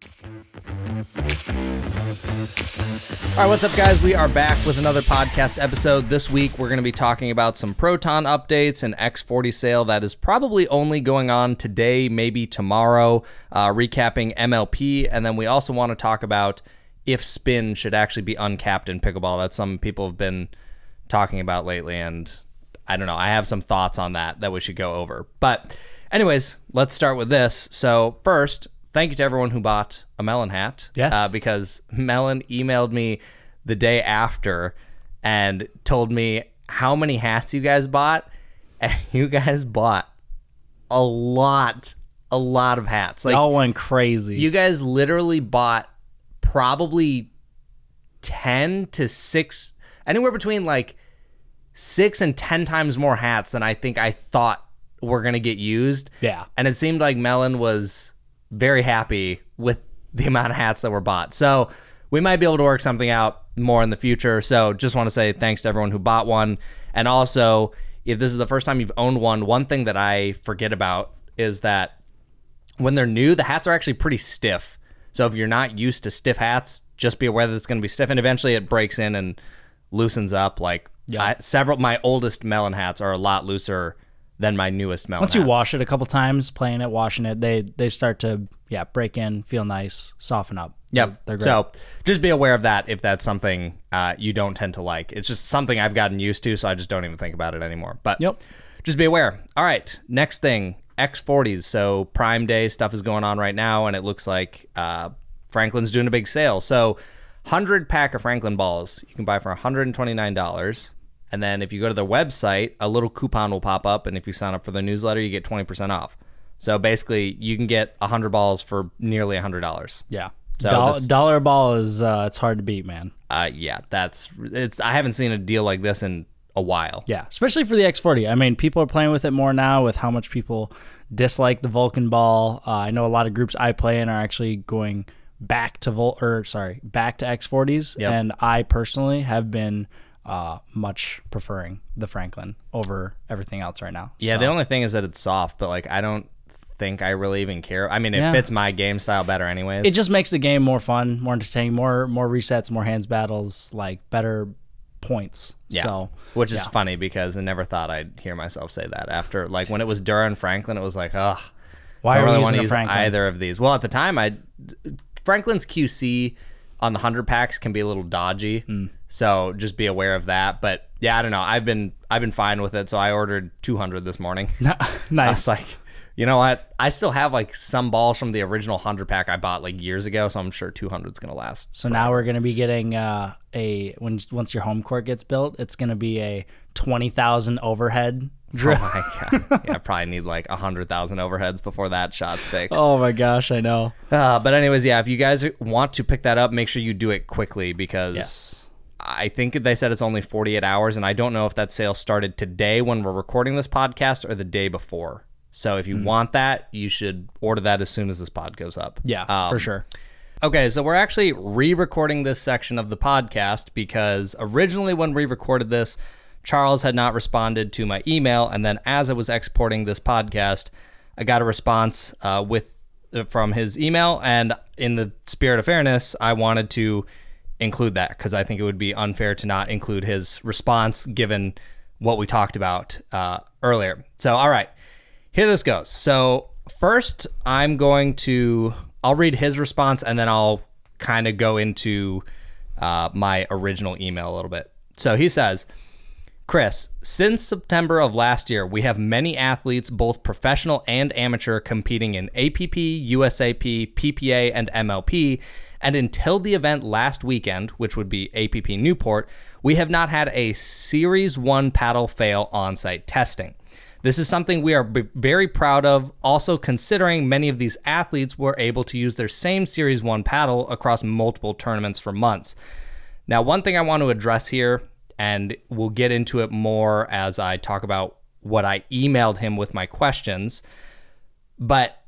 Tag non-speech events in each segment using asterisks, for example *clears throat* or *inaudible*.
All right, what's up, guys? We are back with another podcast episode. This week, we're going to be talking about some Proton updates and X40 sale that is probably only going on today, maybe tomorrow, uh, recapping MLP. And then we also want to talk about if spin should actually be uncapped in pickleball. That's some people have been talking about lately. And I don't know. I have some thoughts on that that we should go over. But, anyways, let's start with this. So, first, thank you to everyone who bought a Melin hat. Yes. Uh, because Melin emailed me the day after and told me how many hats you guys bought. And *laughs* you guys bought a lot, a lot of hats. Like Y'all went crazy. you guys literally bought probably 10 to 6 anywhere between like 6 and 10 times more hats than I think I thought were going to get used. Yeah. And it seemed like Melin was very happy with the *laughs* amount of hats that were bought. So, we might be able to work something out more in the future. So, just want to say thanks to everyone who bought one. And also, if this is the first time you've owned one, one thing that I forget about is that when they're new, the hats are actually pretty stiff. So if you're not used to stiff hats, just be aware that it's going to be stiff, and eventually it breaks in and loosens up. Like Yeah. I, several, my oldest Melin hats are a lot looser than my newest Melin. Once you hats. wash it a couple times, playing it, washing it, they they start to yeah break in, feel nice, soften up. Yep. they're great. So just be aware of that if that's something uh, you don't tend to like. It's just something I've gotten used to, so I just don't even think about it anymore. But Yep. just be aware. All right. Next thing X40s. So Prime Day stuff is going on right now, and it looks like uh, Franklin's doing a big sale. So 100 pack of Franklin balls you can buy for $129. And then if you go to their website, a little coupon will pop up. And if you sign up for the newsletter, you get 20% off. So basically, you can get 100 balls for nearly $100. yeah, So Doll- this- dollar ball is uh, it's hard to beat, man. Uh, yeah, that's it's. I haven't seen a deal like this in a while. Yeah, especially for the X40. I mean, people are playing with it more now with how much people dislike the Vulcan ball. Uh, I know a lot of groups I play in are actually going back to Vul or sorry, back to X40s, Yep. and I personally have been uh, much preferring the Franklin over everything else right now. Yeah, So- the only thing is that it's soft, but like I don't think I really even care. I mean, it Yeah. fits my game style better, anyways. it just makes the game more fun, more entertaining, more more resets, more hands battles, like better points. yeah, So which is yeah. funny because I never thought I'd hear myself say that after like when it was Dura and Franklin, it was like, ugh, why I really want to use Franklin? either of these. Well, at the time, I Franklin's QC on the hundred packs can be a little dodgy, Hmm. So just be aware of that. But yeah, I don't know. I've been I've been fine with it, so I ordered two hundred this morning. *laughs* I nice. was like, you know what? I still have like some balls from the original 100 pack I bought like years ago, so I'm sure 200 is going to last. So now we're gonna be getting uh, a when once your home court gets built, it's gonna be a twenty thousand overhead drill. Oh my God. yeah, I probably need like a 100,000 overheads before that shot's fixed. Oh my gosh, I know. Uh, but, anyways, yeah, if you guys want to pick that up, make sure you do it quickly because Yes. I think they said it's only 48 hours, and I don't know if that sale started today when we're recording this podcast or the day before. So if you Hmm. want that, you should order that as soon as this pod goes up. Yeah, Um, for sure. Okay, so we're actually re recording this section of the podcast because originally, when we recorded this, Charles had not responded to my email. And then, as I was exporting this podcast, I got a response uh, with from his email. And in the spirit of fairness, I wanted to include that because I think it would be unfair to not include his response given what we talked about uh, earlier. So, all right, here this goes. So, first, I'm going to I'll read his response and then I'll kind of go into uh, my original email a little bit. So he says, Chris, since September of last year, we have many athletes, both professional and amateur, competing in APP, USAP, PPA, and MLP. And until the event last weekend, which would be APP Newport, we have not had a Series 1 paddle fail on site testing. This is something we are b- very proud of, also considering many of these athletes were able to use their same Series 1 paddle across multiple tournaments for months. Now, one thing I want to address here, and we'll get into it more as I talk about what I emailed him with my questions, but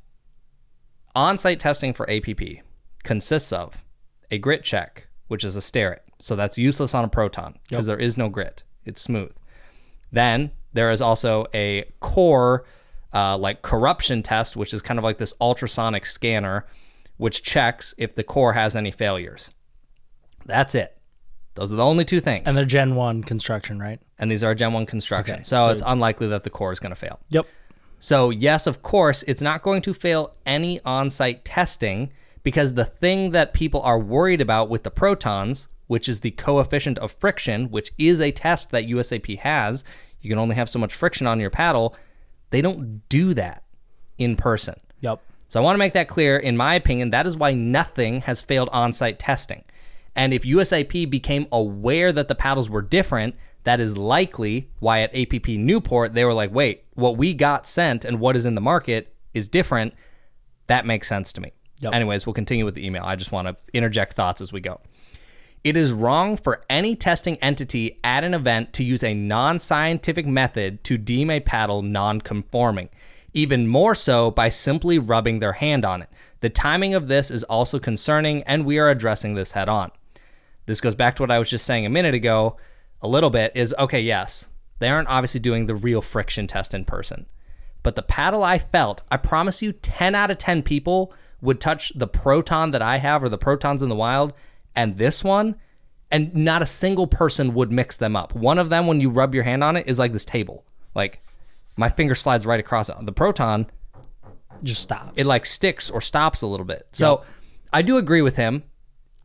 on site testing for APP consists of a grit check, which is a Starrett. So that's useless on a proton because there is no grit, it's smooth. Then there is also a core, uh, like corruption test, which is kind of like this ultrasonic scanner, which checks if the core has any failures. That's it. Those are the only two things. And they're Gen 1 construction, right? and these are Gen 1 construction. Okay, so, so- it's unlikely that the core is going to fail. Yep. So, yes, of course, it's not going to fail any on site testing because the thing that people are worried about with the protons, which is the coefficient of friction, which is a test that USAP has, you can only have so much friction on your paddle, they don't do that in person. Yep. So I want to make that clear. In my opinion, that is why nothing has failed on site testing. And if USAP became aware that the paddles were different, that is likely why at APP Newport they were like, wait, what we got sent and what is in the market is different. That makes sense to me. Yep. Anyways, we'll continue with the email. I just want to interject thoughts as we go. It is wrong for any testing entity at an event to use a non scientific method to deem a paddle non conforming, even more so by simply rubbing their hand on it. The timing of this is also concerning, and we are addressing this head on. This goes back to what I was just saying a minute ago, a little bit is okay, yes, they aren't obviously doing the real friction test in person. But the paddle I felt, I promise you, 10 out of 10 people would touch the proton that I have or the protons in the wild and this one, and not a single person would mix them up. One of them, when you rub your hand on it, is like this table. Like my finger slides right across it. The proton, Just stops. it like sticks or stops a little bit. So I do agree with him.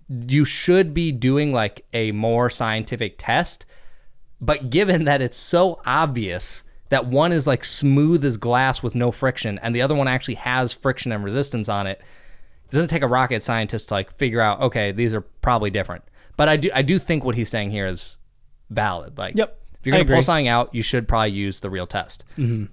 You should be doing like a more scientific test, but given that it's so obvious that one is like smooth as glass with no friction and the other one actually has friction and resistance on it, it doesn't take a rocket scientist to like figure out, okay, these are probably different. But I do I do think what he's saying here is valid. Like Yep. if you're gonna pull something out, you should probably use the real test. Mm-hmm.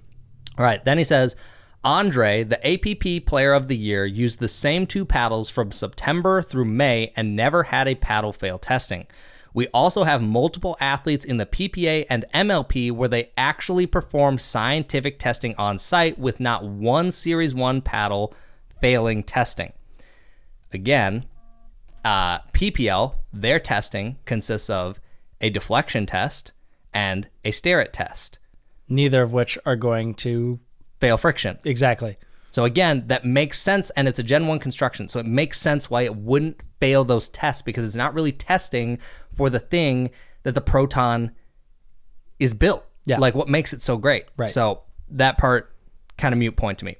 All right. Then he says, Andre, the APP player of the year, used the same two paddles from September through May and never had a paddle fail testing. We also have multiple athletes in the PPA and MLP where they actually perform scientific testing on site with not one Series 1 paddle failing testing. Again, uh, PPL, their testing consists of a deflection test and a Starrett test. Neither of which are going to Fail friction. exactly. So again, that makes sense, and it's a Gen One construction, so it makes sense why it wouldn't fail those tests because it's not really testing for the thing that the proton is built. Yeah. like what makes it so great. Right. So that part kind of mute point to me.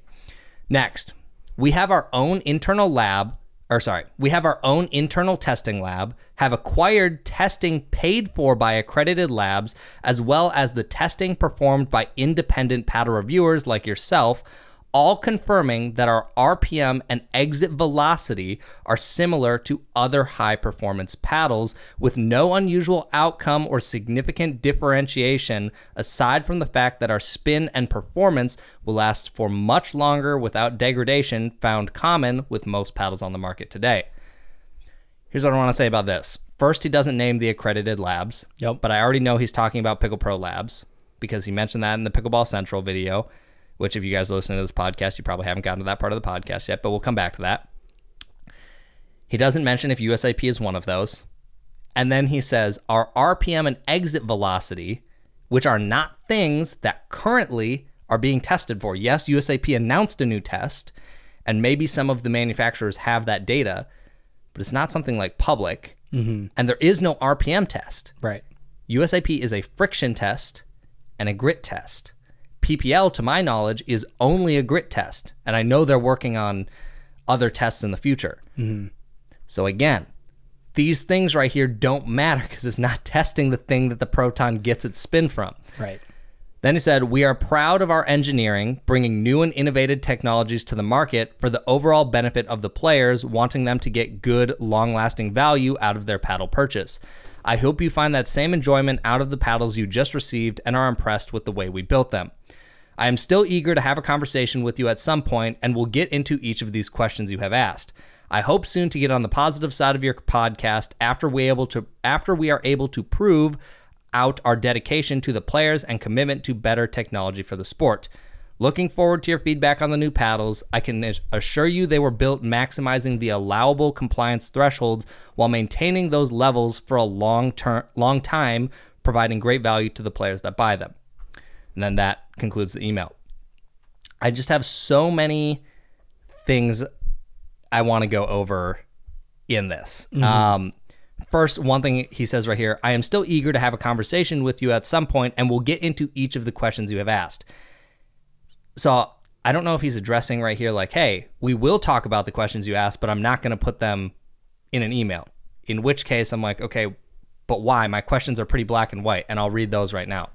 Next, we have our own internal lab, or sorry, we have our own internal testing lab, have acquired testing paid for by accredited labs, as well as the testing performed by independent paddle reviewers like yourself, all confirming that our RPM and exit velocity are similar to other high performance paddles with no unusual outcome or significant differentiation aside from the fact that our spin and performance will last for much longer without degradation found common with most paddles on the market today. Here's what I want to say about this. First, he doesn't name the accredited labs. Yep. But I already know he's talking about Pickle Pro Labs because he mentioned that in the Pickleball Central video, which if you guys listen to this podcast, you probably haven't gotten to that part of the podcast yet, but we'll come back to that. He doesn't mention if USAP is one of those. And then he says our RPM and exit velocity, which are not things that currently are being tested for. Yes, USAP announced a new test, and maybe some of the manufacturers have that data, but it's not something like public. Mm-hmm. And there is no RPM test. Right. USAP is a friction test and a grit test. PPL, to my knowledge, is only a grit test, and I know they're working on other tests in the future. Mm-hmm. So again, these things right here don't matter because it's not *laughs* testing the thing that the proton gets its spin from. Right. Then he said, We are proud of our engineering, bringing new and innovative technologies to the market for the overall benefit of the players, wanting them to get good, long lasting value out of their paddle purchase. I hope you find that same enjoyment out of the paddles you just received and are impressed with the way we built them. I am still eager to have a conversation with you at some point and will get into each of these questions you have asked. I hope soon to get on the positive side of your podcast after we able to after we are able to prove out our dedication to the players and commitment to better technology for the sport. Looking forward to your feedback on the new paddles. I can assure you they were built maximizing the allowable compliance thresholds while maintaining those levels for a long term long time, providing great value to the players that buy them. And then that concludes the email. I just have so many things I want to go over in this. Um, first, one thing he says right here I am still eager to have a conversation with you at some point, and we'll get into each of the questions you have asked. So I don't know if he's addressing right here, like, hey, we will talk about the questions you asked, but I'm not going to put them in an email. In which case, I'm like, okay, but why? My questions are pretty black and white, and I'll read those right now.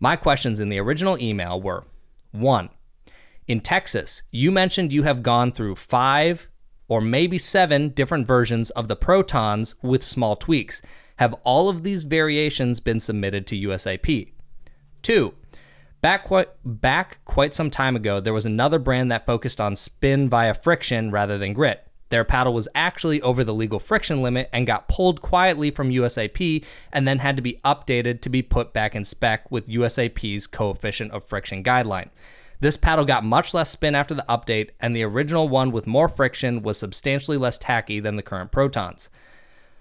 My questions in the original email were one, in Texas, you mentioned you have gone through five or maybe seven different versions of the protons with small tweaks. Have all of these variations been submitted to USAP? Two, back quite, back quite some time ago, there was another brand that focused on spin via friction rather than grit. Their paddle was actually over the legal friction limit and got pulled quietly from USAP and then had to be updated to be put back in spec with USAP's coefficient of friction guideline. This paddle got much less spin after the update, and the original one with more friction was substantially less tacky than the current Protons.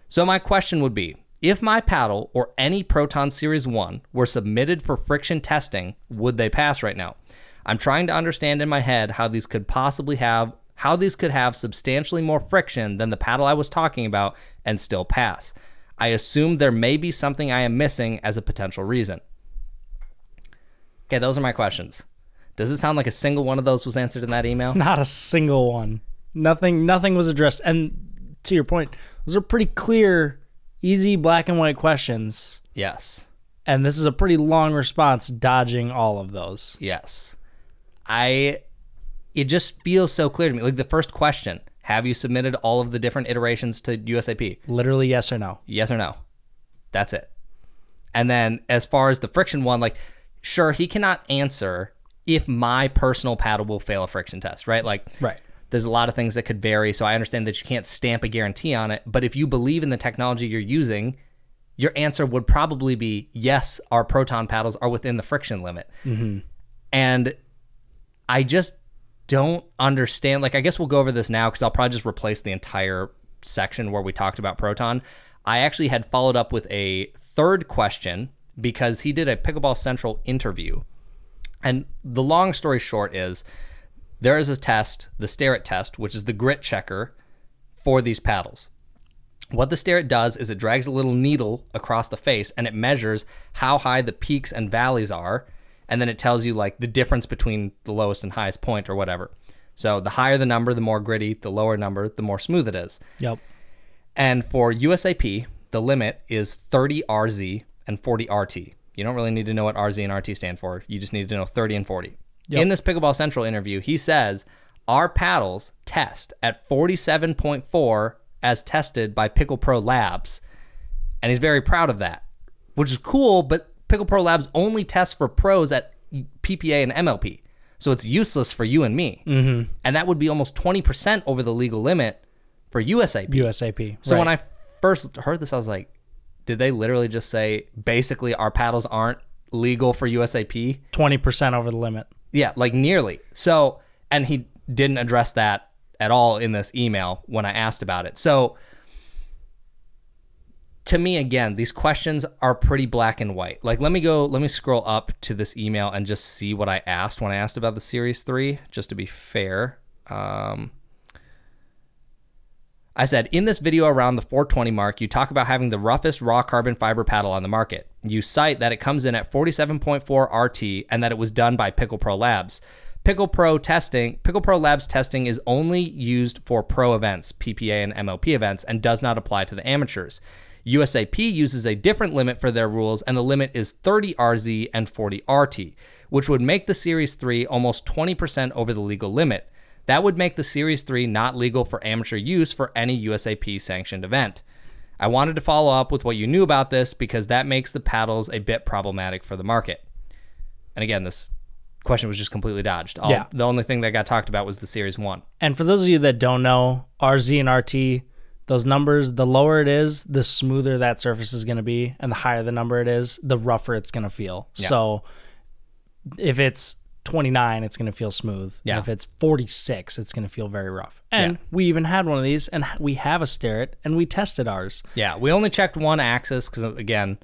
So, my question would be if my paddle or any Proton Series 1 were submitted for friction testing, would they pass right now? I'm trying to understand in my head how these could possibly have how these could have substantially more friction than the paddle I was talking about and still pass. I assume there may be something I am missing as a potential reason. Okay, those are my questions. Does it sound like a single one of those was answered in that email? *laughs* Not a single one. Nothing. Nothing was addressed. And to your point, those are pretty clear, easy black and white questions. Yes. And this is a pretty long response, dodging all of those. Yes. I it just feels so clear to me. Like the first question, have you submitted all of the different iterations to USAP? Literally, yes or no. Yes or no? That's it. And then as far as the friction one, like sure, he cannot answer if my personal paddle will fail a friction test, right? Like Right. There's a lot of things that could vary, so I understand that you can't stamp a guarantee on it, but if you believe in the technology you're using, your answer would probably be yes, our proton paddles are within the friction limit. Mm-hmm. And I just don't understand. Like, I guess we'll go over this now because I'll probably just replace the entire section where we talked about Proton. I actually had followed up with a third question because he did a Pickleball Central interview. And the long story short is there is a test, the Starrett test, which is the grit checker for these paddles. What the Starrett does is it drags a little needle across the face and it measures how high the peaks and valleys are. And then it tells you like the difference between the lowest and highest point or whatever. So the higher the number, the more gritty, the lower number, the more smooth it is. Yep. And for USAP, the limit is 30 RZ and 40 RT. You don't really need to know what RZ and RT stand for. You just need to know 30 and 40. Yep. In this Pickleball Central interview, he says our paddles test at 47.4 as tested by Pickle Pro Labs. And he's very proud of that, which is cool, but Pickle Pro Labs only tests for pros at PPA and MLP. So it's useless for you and me. Mm-hmm. And that would be almost 20% over the legal limit for USAP. USAP. So when I first heard this, I was like, did they literally just say basically our paddles aren't legal for USAP? 20% over the limit. Yeah, like nearly. So, and he didn't address that at all in this email when I asked about it. So, to me, again, these questions are pretty black and white. Like, let me go, let me scroll up to this email and just see what I asked when I asked about the Series 3, just to be fair. Um, I said, in this video around the 420 mark, you talk about having the roughest raw carbon fiber paddle on the market. You cite that it comes in at 47.4 RT and that it was done by Pickle Pro Labs. Pickle Pro testing, Pickle Pro Labs testing is only used for pro events, PPA and MLP events, and does not apply to the amateurs. USAP uses a different limit for their rules, and the limit is 30 RZ and 40 RT, which would make the Series 3 almost 20% over the legal limit. That would make the Series 3 not legal for amateur use for any USAP sanctioned event. I wanted to follow up with what you knew about this because that makes the paddles a bit problematic for the market. And again, this question was just completely dodged. All, Yeah. The only thing that got talked about was the Series 1. And for those of you that don't know, RZ and RT, those numbers, the lower it is, the smoother that surface is going to be. And the higher the number it is, the rougher it's going to feel. Yeah. So if it's 29, it's going to feel smooth. Yeah. If it's 46, it's going to feel very rough. And Yeah. we even had one of these, and we have a Starrett, and we tested ours. Yeah, we only checked one axis because again,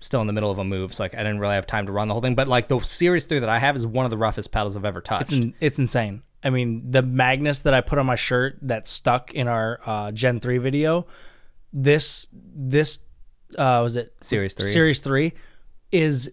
still in the middle of a move, so like I didn't really have time to run the whole thing. But like the Series Three that I have is one of the roughest paddles I've ever touched. It's, in, it's insane. I mean, the Magnus that I put on my shirt that stuck in our uh, Gen 3 video, this this uh was it Series 3. Series 3 is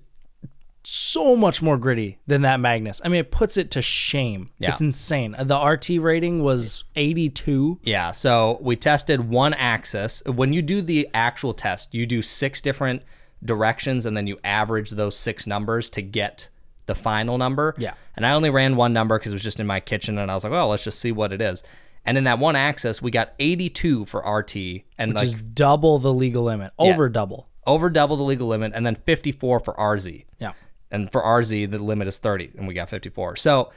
so much more gritty than that Magnus. I mean, it puts it to shame. Yeah. It's insane. The RT rating was 82. Yeah, so we tested one axis. When you do the actual test, you do six different directions and then you average those six numbers to get the final number. Yeah. And I only ran one number because it was just in my kitchen and I was like, well, let's just see what it is. And in that one axis, we got 82 for RT and Which like is double the legal limit, over double. over double the legal limit, and then 54 for RZ. Yeah. And for RZ, the limit is 30, and we got 54. So,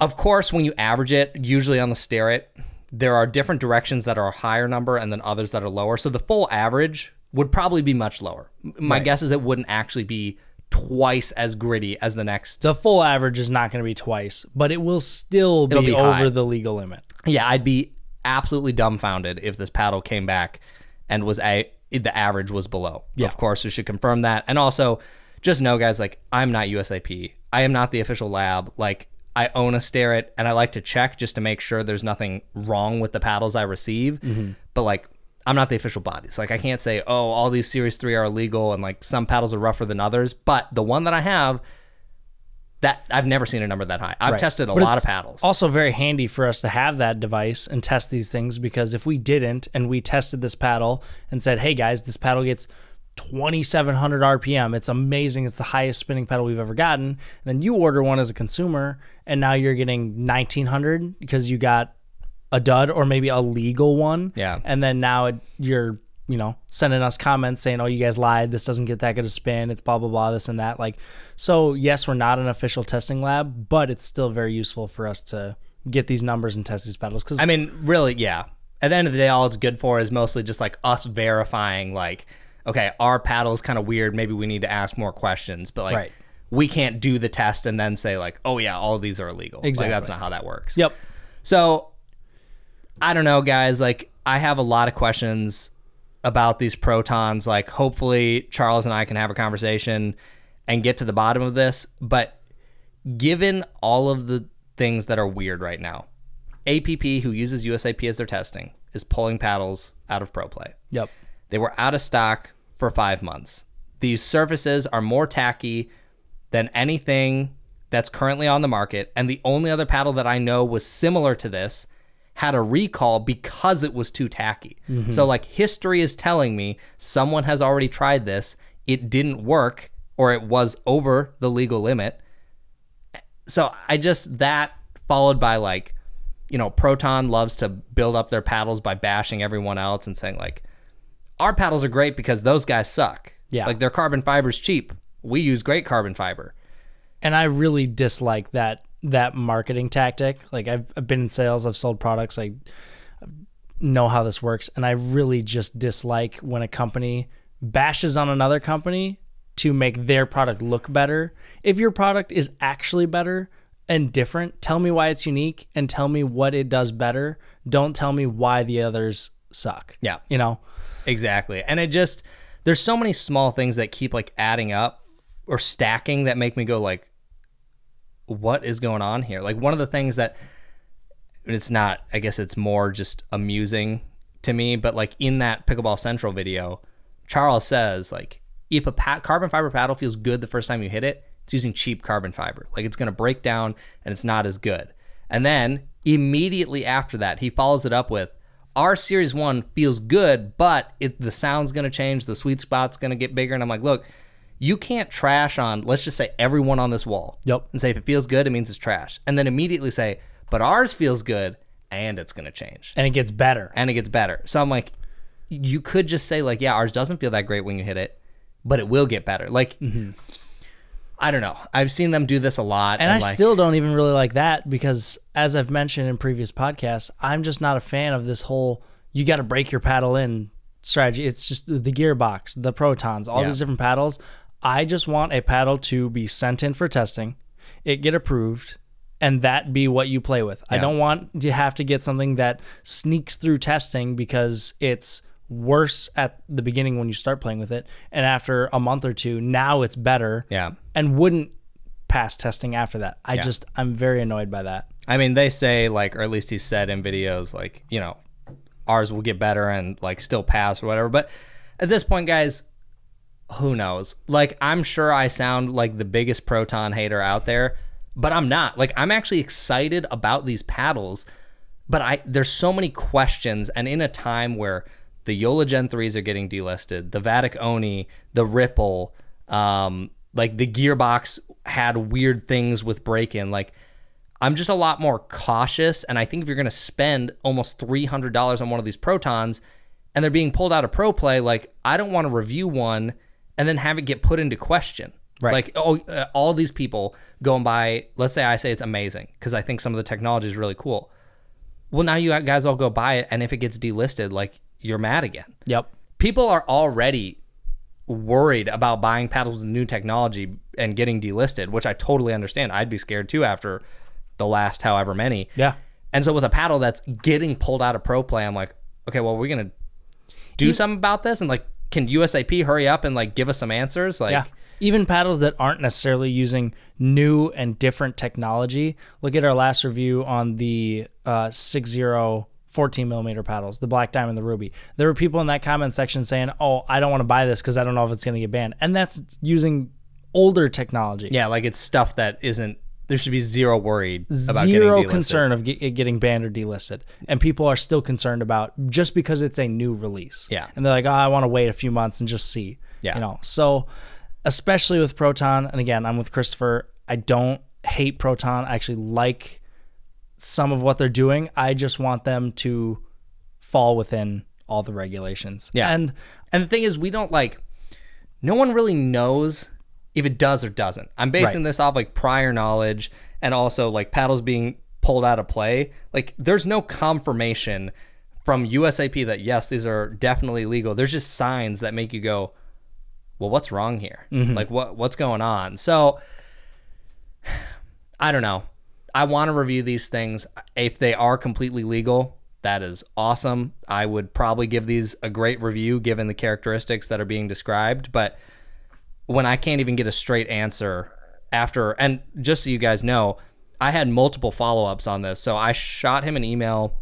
of course, when you average it, usually on the Starrett, there are different directions that are a higher number and then others that are lower. So the full average would probably be much lower. My guess is it wouldn't actually be twice as gritty as the next. The full average is not going to be twice, but it will still be, be over high. the legal limit. Yeah, I'd be absolutely dumbfounded if this paddle came back and was a the average was below. Yeah. Of course, we should confirm that. And also, just know, guys, like I'm not USAP. I am not the official lab. Like I own a Starrett, and I like to check just to make sure there's nothing wrong with the paddles I receive. Mm-hmm. But like. I'm not the official body. So like I can't say, oh, all these series three are illegal and like some paddles are rougher than others. But the one that I have, that I've never seen a number that high. I've Right. tested a But lot of paddles. Also, very handy for us to have that device and test these things because if we didn't and we tested this paddle and said, "Hey guys, this paddle gets 2,700 RPM. It's amazing. It's the highest spinning pedal we've ever gotten." And then you order one as a consumer, and now you're getting 1,900 because you got a dud or maybe a legal one. Yeah. And then now it, you're you know sending us comments saying oh you guys lied this doesn't get that good a spin it's blah blah blah this and that like so yes we're not an official testing lab but it's still very useful for us to get these numbers and test these pedals because I mean, really, yeah. At the end of the day, all it's good for is mostly just like us verifying, like, okay, our paddle is kind of weird. Maybe we need to ask more questions. But like, Right. we can't do the test and then say like, oh yeah, all of these are illegal. Exactly. Like, that's not how that works. yep So, I don't know, guys. Like, I have a lot of questions about these protons. Like, hopefully, Charles and I can have a conversation and get to the bottom of this. But given all of the things that are weird right now, APP, who uses USAP as their testing, is pulling paddles out of ProPlay. yep They were out of stock for five months. These surfaces are more tacky than anything that's currently on the market. And the only other paddle that I know was similar to this had a recall because it was too tacky. Mm-hmm. So, like, history is telling me someone has already tried this, it didn't work, or it was over the legal limit. So, I just that followed by like, you know, Proton loves to build up their paddles by bashing everyone else and saying, like, our paddles are great because those guys suck. Yeah. Like their carbon fiber's cheap. We use great carbon fiber. and i really dislike that that marketing tactic like i've, I've been in sales i've sold products i know how this works and i really just dislike when a company bashes on another company to make their product look better if your product is actually better and different tell me why it's unique and tell me what it does better don't tell me why the others suck Yeah. you know Exactly. And it just there's so many small things that keep like adding up or stacking that make me go like what is going on here? Like one of the things that it's not I guess it's more just amusing to me, but like in that Pickleball Central video, Charles says like if a carbon fiber paddle feels good the first time you hit it, it's using cheap carbon fiber. Like it's going to break down and it's not as good. And then immediately after that, he follows it up with our series 1 feels good, but it the sound's going to change, the sweet spot's going to get bigger and I'm like, look, you can't trash on let's just say everyone on this wall. Yep. And say if it feels good, it means it's trash. And then immediately say, but ours feels good and it's going to change and it gets better and it gets better. So I'm like, you could just say like, yeah, ours doesn't feel that great when you hit it, but it will get better. Like, mm-hmm. I don't know. I've seen them do this a lot, And I like, still don't even really like that because, as I've mentioned in previous podcasts, I'm just not a fan of this whole you got to break your paddle in strategy. It's just the gearbox, the protons, all Yeah. these different paddles. I just want a paddle to be sent in for testing, it get approved, and that be what you play with. I don't want you have to get something that sneaks through testing because it's worse at the beginning when you start playing with it, and after a month or two, now it's better yeah, and wouldn't pass testing after that. I just I'm very annoyed by that. I mean, they say like, or at least he said in videos, like, you know, ours will get better and like still pass or whatever. But at this point, guys, who knows? Like, I'm sure I sound like the biggest proton hater out there, but I'm not. Like, I'm actually excited about these paddles, but I there's so many questions, and in a time where the JOOLA Gen 3s are getting delisted, the Vatic Oni, the Ripple, um, like the gearbox had weird things with break in. Like, I'm just a lot more cautious. And I think if you're going to spend almost $300 on one of these protons and they're being pulled out of pro play, like, I don't want to review one and then have it get put into question. Right. Like, oh, uh, all these people going by, let's say I say it's amazing because I think some of the technology is really cool. Well, now you guys all go buy it. And if it gets delisted, like, you're mad again. Yep. People are already worried about buying paddles with new technology and getting delisted, which I totally understand. I'd be scared too after the last however many. Yeah. And so with a paddle that's getting pulled out of pro play, I'm like, okay, well, we're gonna do something about this, and like, can USAP hurry up and like give us some answers? Like, Yeah. Even paddles that aren't necessarily using new and different technology. Look at our last review on the uh, 6.0 14 millimeter paddles, the Black Diamond, the Ruby. There were people in that comment section saying, "Oh, I don't want to buy this because I don't know if it's going to get banned," and that's using older technology. yeah, like it's stuff that isn't. There should be zero worried about Zero concern of it getting banned or delisted, and people are still concerned about just because it's a new release. Yeah. and they're like, "Oh, I want to wait a few months and just see." Yeah. you know. So, especially with Proton, and again, I'm with Christopher. I don't hate Proton. I actually like some of what they're doing. I just want them to fall within all the regulations. Yeah. and And the thing is, we don't like. No one really knows if it does or doesn't. I'm basing Right. this off like prior knowledge and also like paddles being pulled out of play. Like, there's no confirmation from USAP that yes, these are definitely legal. There's just signs that make you go, well, what's wrong here? Mm-hmm. Like, what what's going on? So, *sighs* I don't know. I want to review these things. If they are completely legal, that is awesome. I would probably give these a great review given the characteristics that are being described. But when I can't even get a straight answer after, and just so you guys know, I had multiple follow ups on this. So I shot him an email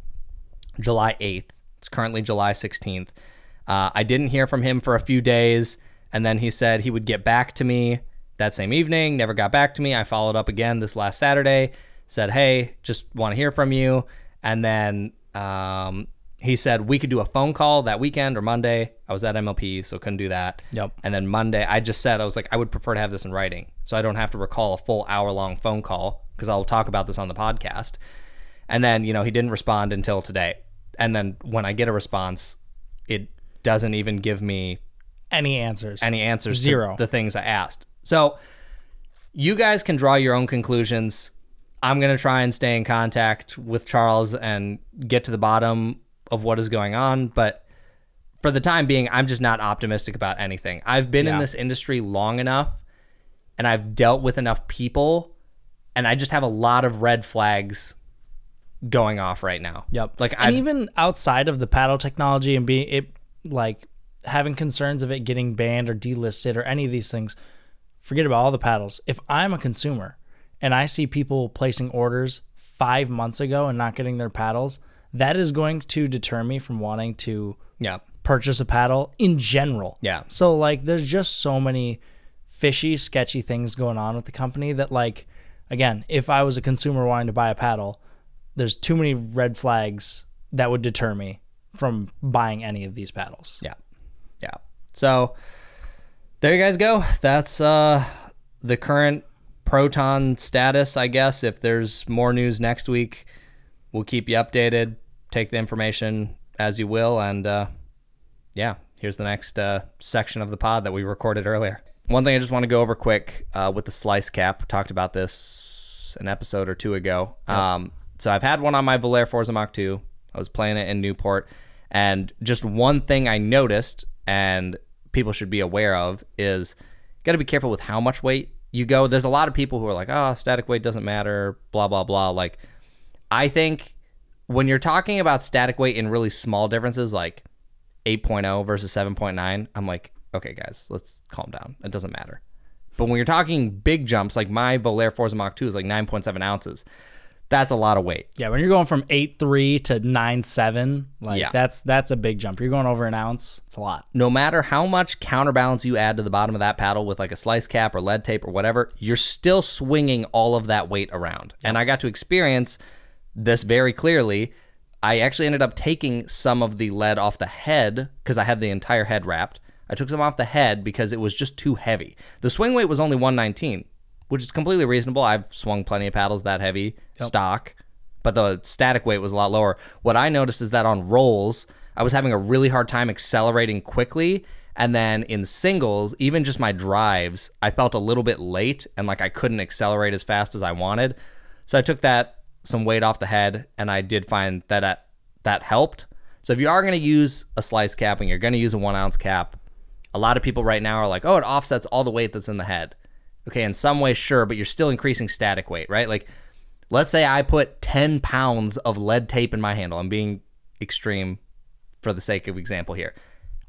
July 8th. It's currently July 16th. Uh, I didn't hear from him for a few days, and then he said he would get back to me that same evening. Never got back to me. I followed up again this last Saturday. Said, "Hey, just want to hear from you." And then um, he said we could do a phone call that weekend or Monday. I was at MLP, so couldn't do that. Yep. And then Monday, I just said I was like, I would prefer to have this in writing, so I don't have to recall a full hour long phone call because I'll talk about this on the podcast. And then, you know, he didn't respond until today. And then when I get a response, it doesn't even give me any answers? any answers Zero. to the things I asked. So you guys can draw your own conclusions. I'm going to try and stay in contact with Charles and get to the bottom of what is going on, but for the time being, I'm just not optimistic about anything. I've been in this industry long enough and I've dealt with enough people and I just have a lot of red flags going off right now. Yep. Like and I've even outside of the paddle technology and being it like having concerns of it getting banned or delisted or any of these things, forget about all the paddles. If I'm a consumer and I see people placing orders five months ago and not getting their paddles, that is going to deter me from wanting to yeah. purchase a paddle in general. Yeah. So like there's just so many fishy, sketchy things going on with the company that like again, if I was a consumer wanting to buy a paddle, there's too many red flags that would deter me from buying any of these paddles. Yeah. Yeah. So there you guys go. That's uh the current proton status, I guess. If there's more news next week, we'll keep you updated. Take the information as you will and uh yeah, here's the next uh, section of the pod that we recorded earlier. One thing I just want to go over quick uh, with the Slyce cap. We talked about this an episode or two ago. Um, so I've had one on my Volair Forza Mach 2. I was playing it in Newport, and just one thing I noticed, and people should be aware of, is got to be careful with how much weight you go. There's a lot of people who are like, "Oh, static weight doesn't matter," blah blah blah. Like, I think when you're talking about static weight in really small differences, like 8.0 versus 7.9, I'm like, okay, guys, let's calm down. It doesn't matter. But when you're talking big jumps, like my Volair Forza Mach 2 is like 9.7 ounces, That's a lot of weight. Yeah, when you're going from eight three to nine seven, like Yeah. that's that's a big jump. You're going over an ounce. It's a lot. No matter how much counterbalance you add to the bottom of that paddle with like a Slyce cap or lead tape or whatever, you're still swinging all of that weight around. And I got to experience this very clearly. I actually ended up taking some of the lead off the head because I had the entire head wrapped. I took some off the head because it was just too heavy. The swing weight was only 119, which is completely reasonable. I've swung plenty of paddles that heavy stock, but the static weight was a lot lower. What I noticed is that on rolls, I was having a really hard time accelerating quickly. And then in singles, even just my drives, I felt a little bit late and like I couldn't accelerate as fast as I wanted. So I took that some weight off the head, and I did find that that, that helped. So if you are going to use a Slyce cap and you're going to use a one ounce cap, a lot of people right now are like, oh, it offsets all the weight that's in the head. Okay, in some way, sure, but you're still increasing static weight, right? Like, let's say I put 10 pounds of lead tape in my handle. I'm being extreme for the sake of example here.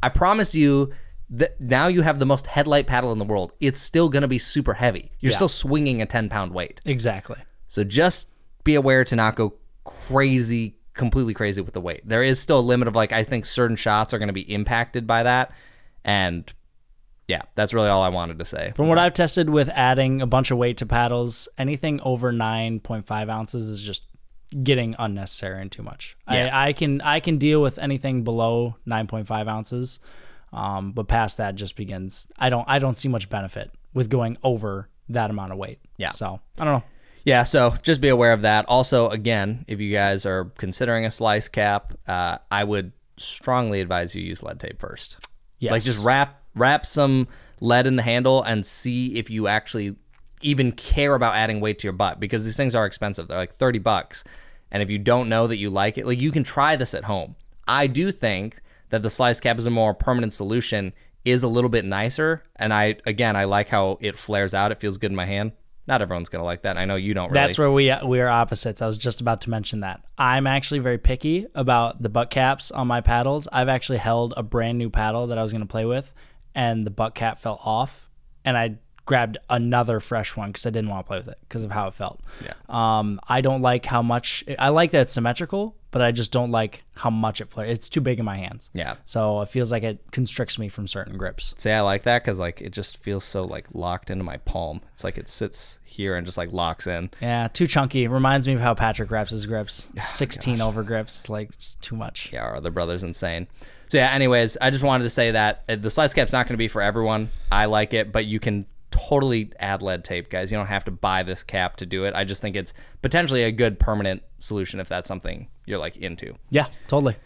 I promise you that now you have the most headlight paddle in the world. It's still going to be super heavy. You're Yeah. still swinging a 10 pound weight. Exactly. So just be aware to not go crazy, completely crazy with the weight. There is still a limit of like I think certain shots are going to be impacted by that, and yeah, that's really all I wanted to say. From what I've tested with adding a bunch of weight to paddles, anything over nine point five ounces is just getting unnecessary and too much. Yeah. I, I can I can deal with anything below nine point five ounces, um, but past that just begins. I don't I don't see much benefit with going over that amount of weight. Yeah. So I don't know. Yeah, so just be aware of that. Also, again, if you guys are considering a Slyce cap, uh, I would strongly advise you use lead tape first. Yes. Like just wrap wrap some lead in the handle and see if you actually even care about adding weight to your butt because these things are expensive. They're like 30 bucks. And if you don't know that you like it, like you can try this at home. I do think that the Slyce cap is a more permanent solution is a little bit nicer and I again, I like how it flares out. It feels good in my hand. Not everyone's going to like that. I know you don't really. That's where we we are opposites. I was just about to mention that. I'm actually very picky about the butt caps on my paddles. I've actually held a brand new paddle that I was going to play with, and the butt cap fell off, and I grabbed another fresh one because I didn't want to play with it because of how it felt. Yeah. Um, I don't like how much. I like that it's symmetrical, but I just don't like how much it flares. It's too big in my hands. Yeah. So it feels like it constricts me from certain grips. See, I like that because like it just feels so like locked into my palm. It's like it sits here and just like locks in. Yeah, too chunky. Reminds me of how Patrick wraps his grips. *sighs* 16 over grips. Like, it's too much. Yeah, our other brother's insane. So yeah. Anyways, I just wanted to say that uh, the Slyce cap's not going to be for everyone. I like it, but you can totally add lead tape, guys. You don't have to buy this cap to do it. I just think it's potentially a good permanent solution if that's something you're like into. Yeah, totally.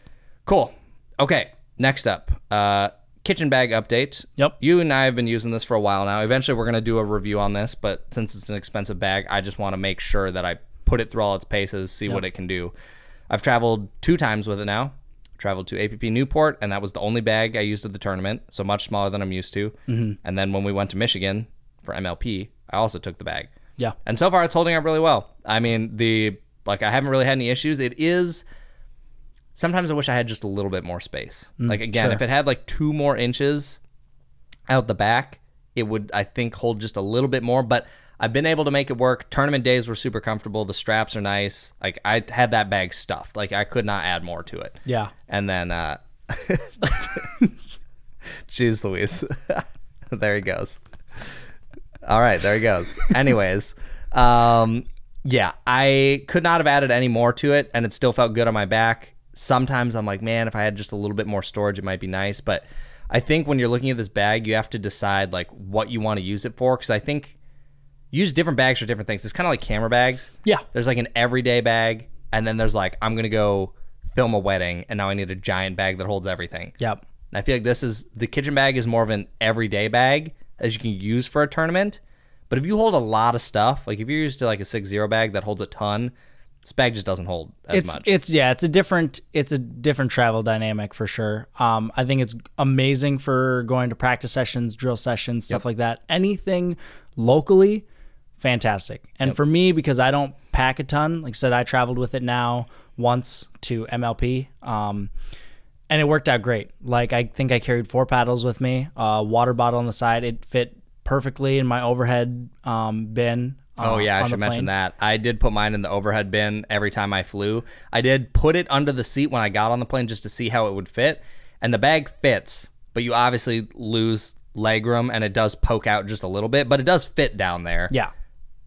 Cool. Okay. Next up, uh, KTCHN bag update. Yep. You and I have been using this for a while now. Eventually, we're going to do a review on this, but since it's an expensive bag, I just want to make sure that I put it through all its paces, see what it can do. I've traveled two times with it now. Traveled to APP Newport, and that was the only bag I used at the tournament, so much smaller than I'm used to. Mm-hmm. And then when we went to Michigan for MLP, I also took the bag. Yeah. And so far, it's holding up really well. I mean, the like I haven't really had any issues. It is. Sometimes I wish I had just a little bit more space. like again, sure. if it had like two more inches out the back, it would I think hold just a little bit more. But I've been able to make it work. Tournament days were super comfortable. The straps are nice. Like I had that bag stuffed. Like I could not add more to it. Yeah. And then, uh, *laughs* jeez Louise. *laughs* there he goes. All right, there he goes. Anyways, um, yeah, I could not have added any more to it, and it still felt good on my back. Sometimes I'm like, man, if I had just a little bit more storage, it might be nice. But I think when you're looking at this bag, you have to decide like what you want to use it for, because I think use different bags for different things. It's kind of like camera bags. Yeah. There's like an everyday bag, and then there's like I'm gonna go film a wedding, and now I need a giant bag that holds everything. Yep. And I feel like this is the KTCHN bag is more of an everyday bag as you can use for a tournament. But if you hold a lot of stuff, like if you're used to like a six zero bag that holds a ton, this bag just doesn't hold as It's much. it's yeah, it's a different it's a different travel dynamic for sure. Um, I think it's amazing for going to practice sessions, drill sessions, stuff like that. Anything locally, fantastic. And for me, because I don't pack a ton, like I said, I traveled with it now once to MLP. Um, and it worked out great. Like I think I carried four paddles with me, a water bottle on the side. It fit perfectly in my overhead um, bin. Oh uh, yeah, I should mention that. I did put mine in the overhead bin every time I flew. I did put it under the seat when I got on the plane just to see how it would fit, and the bag fits, but you obviously lose leg room and it does poke out just a little bit, but it does fit down there. Yeah.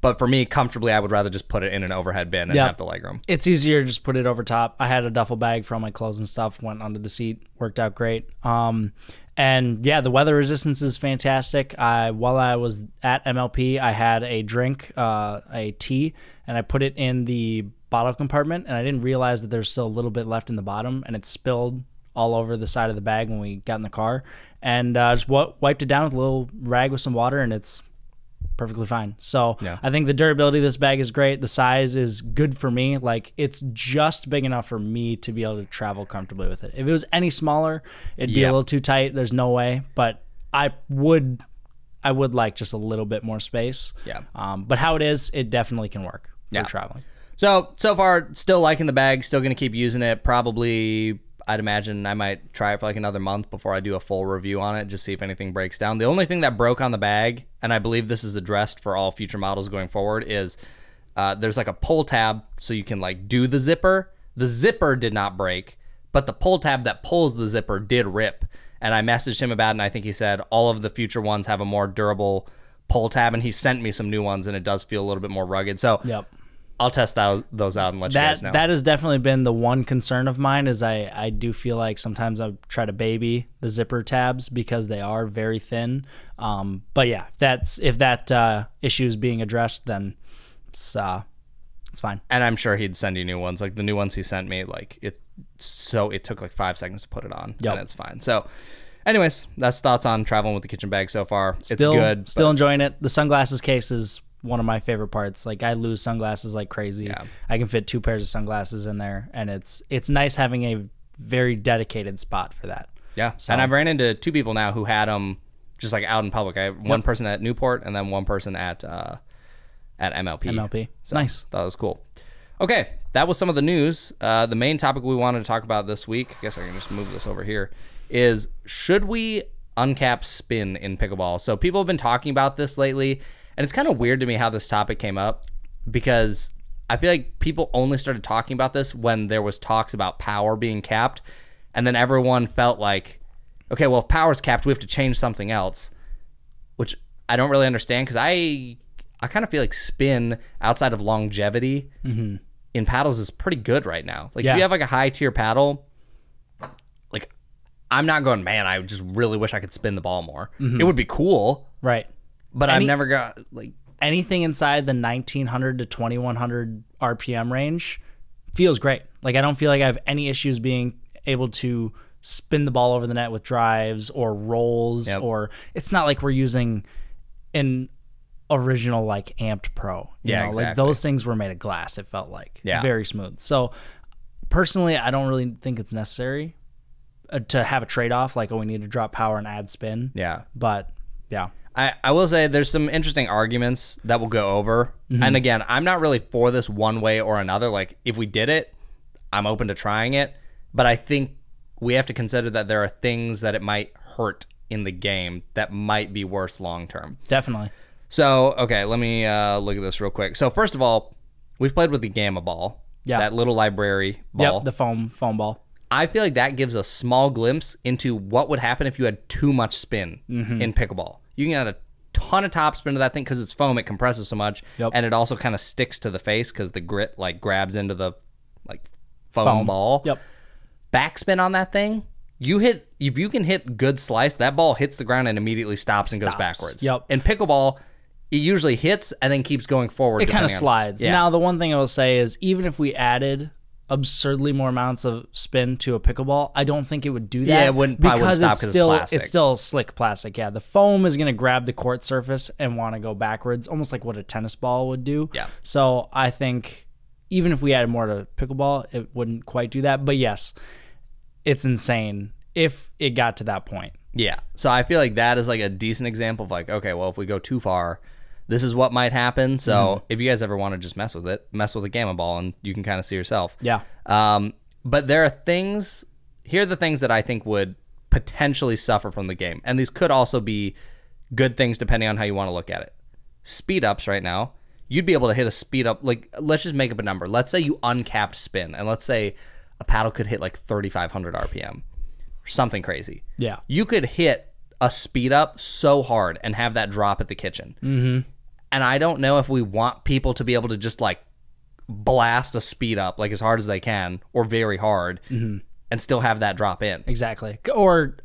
But for me, comfortably, I would rather just put it in an overhead bin and Yep. have the legroom. It's easier to just put it over top. I had a duffel bag for all my clothes and stuff, went under the seat, worked out great. Um, and yeah, the weather resistance is fantastic. I while I was at MLP, I had a drink, uh, a tea, and I put it in the bottle compartment, and I didn't realize that there's still a little bit left in the bottom, and it spilled all over the side of the bag when we got in the car, and uh, just wa- wiped it down with a little rag with some water, and it's perfectly fine. So Yeah. I think the durability of this bag is great. The size is good for me. Like it's just big enough for me to be able to travel comfortably with it. If it was any smaller, it'd be Yeah. a little too tight. There's no way. But I would, I would like just a little bit more space. Yeah. Um, but how it is, it definitely can work for Yeah. traveling. So so far, still liking the bag. Still gonna keep using it. Probably, I'd imagine I might try it for like another month before I do a full review on it, just see if anything breaks down. The only thing that broke on the bag, and I believe this is addressed for all future models going forward, is uh, there's like a pull tab so you can like do the zipper. The zipper did not break, but the pull tab that pulls the zipper did rip. And I messaged him about it, and I think he said all of the future ones have a more durable pull tab, and he sent me some new ones, and it does feel a little bit more rugged. So Yep. I'll test those those out and let you That guys know. that has definitely been the one concern of mine is I I do feel like sometimes I try to baby the zipper tabs because they are very thin. Um, but yeah, if that's if that uh, issue is being addressed, then it's uh, it's fine. and I'm sure he'd send you new ones. Like the new ones he sent me, like it. So it took like five seconds to put it on, Yep. and it's fine. So, anyways, that's thoughts on traveling with the KTCHN bag so far. Still it's good. Still enjoying it. The sunglasses case is one of my favorite parts. Like I lose sunglasses like crazy. Yeah. I can fit two pairs of sunglasses in there, and it's it's nice having a very dedicated spot for that. yeah. And I've ran into two people now who had them just like out in public. I have one person at Newport and then one person at uh, at MLP. MLP. So, Nice. That was cool. Okay, that was some of the news. Uh, the main topic we wanted to talk about this week, I guess I can just move this over here, is should we uncap spin in pickleball? So people have been talking about this lately, and it's kind of weird to me how this topic came up because I feel like people only started talking about this when there was talks about power being capped, and then everyone felt like, okay, well if power's capped, we have to change something else which I don't really understand because I I kind of feel like spin outside of longevity mm-hmm. in paddles is pretty good right now. Like if you have like a high tier paddle, like I'm not going, man. I just really wish I could spin the ball more. Mm-hmm. It would be cool, Right. But I've never got like anything inside the 1900 to 2100 RPM range feels great. Like I don't feel like I have any issues being able to spin the ball over the net with drives or rolls Yep. or it's not like we're using an original like amped pro. You Yeah, know, like those things were made of glass, it felt like. Yeah. Very smooth. So personally, I don't really think it's necessary uh, to have a trade-off like oh we need to drop power and add spin. yeah. But yeah. I, I will say there's some interesting arguments that we'll go over. And again, I'm not really for this one way or another. Like, if we did it, I'm open to trying it. But I think we have to consider that there are things that it might hurt in the game that might be worse long term. Definitely. So, okay, let me uh, look at this real quick. So, first of all, we've played with the Gamma Ball. Yeah. That little library ball. Yep, the foam foam ball. I feel like that gives a small glimpse into what would happen if you had too much spin Mm-hmm. in pickleball. You can add a ton of top spin to that thing because it's foam; it compresses so much, Yep. and it also kind of sticks to the face because the grit like grabs into the like foam, Foam. ball. Yep. Backspin on that thing, you hit if you can hit good slice, that ball hits the ground and immediately stops and goes backwards. Yep. In pickleball, it usually hits and then keeps going forward. It kind of slides. Yeah. Now, the one thing I will say is even if we added absurdly more amounts of spin to a pickleball, I don't think it would do that. Yeah, it wouldn't- because it's 'cause it's still plastic. still slick plastic. Yeah, the foam is going to grab the court surface and want to go backwards, almost like what a tennis ball would do. Yeah. So I think even if we added more to pickleball, it wouldn't quite do that. But yes, it's insane if it got to that point. Yeah. So I feel like that is like a decent example of like, okay, well, if we go too far, this is what might happen. So Mm-hmm. if you guys ever want to just mess with it, mess with a gamma ball and you can kind of see yourself. Yeah. Um, but there are things, here are the things that I think would potentially suffer from the game. And these could also be good things depending on how you want to look at it. Speed ups right now. you'd be able to hit a speed up. Like, let's just make up a number. Let's say you uncapped spin, and let's say a paddle could hit like 3,500 RPM, or something crazy. Yeah. You could hit a speed up so hard and have that drop at the kitchen. Mm-hmm. And I don't know if we want people to be able to just like blast a speed up like as hard as they can or very hard mm-hmm. and still have that drop in. Exactly. Or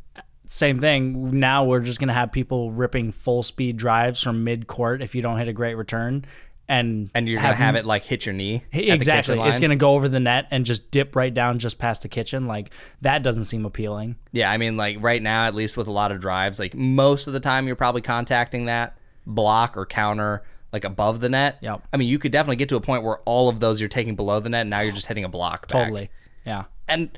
same thing. Now we're just gonna have people ripping full speed drives from mid court if you don't hit a great return, and And you're gonna have it like hit your knee. exactly. It's gonna go over the net and just dip right down just past the kitchen. Like that doesn't seem appealing. Yeah, I mean, like right now, at least with a lot of drives, like most of the time, you're probably contacting that block or counter like above the net. Yep. I mean, you could definitely get to a point where all of those you're taking below the net. And now you're just hitting a block. back. Totally. Yeah. And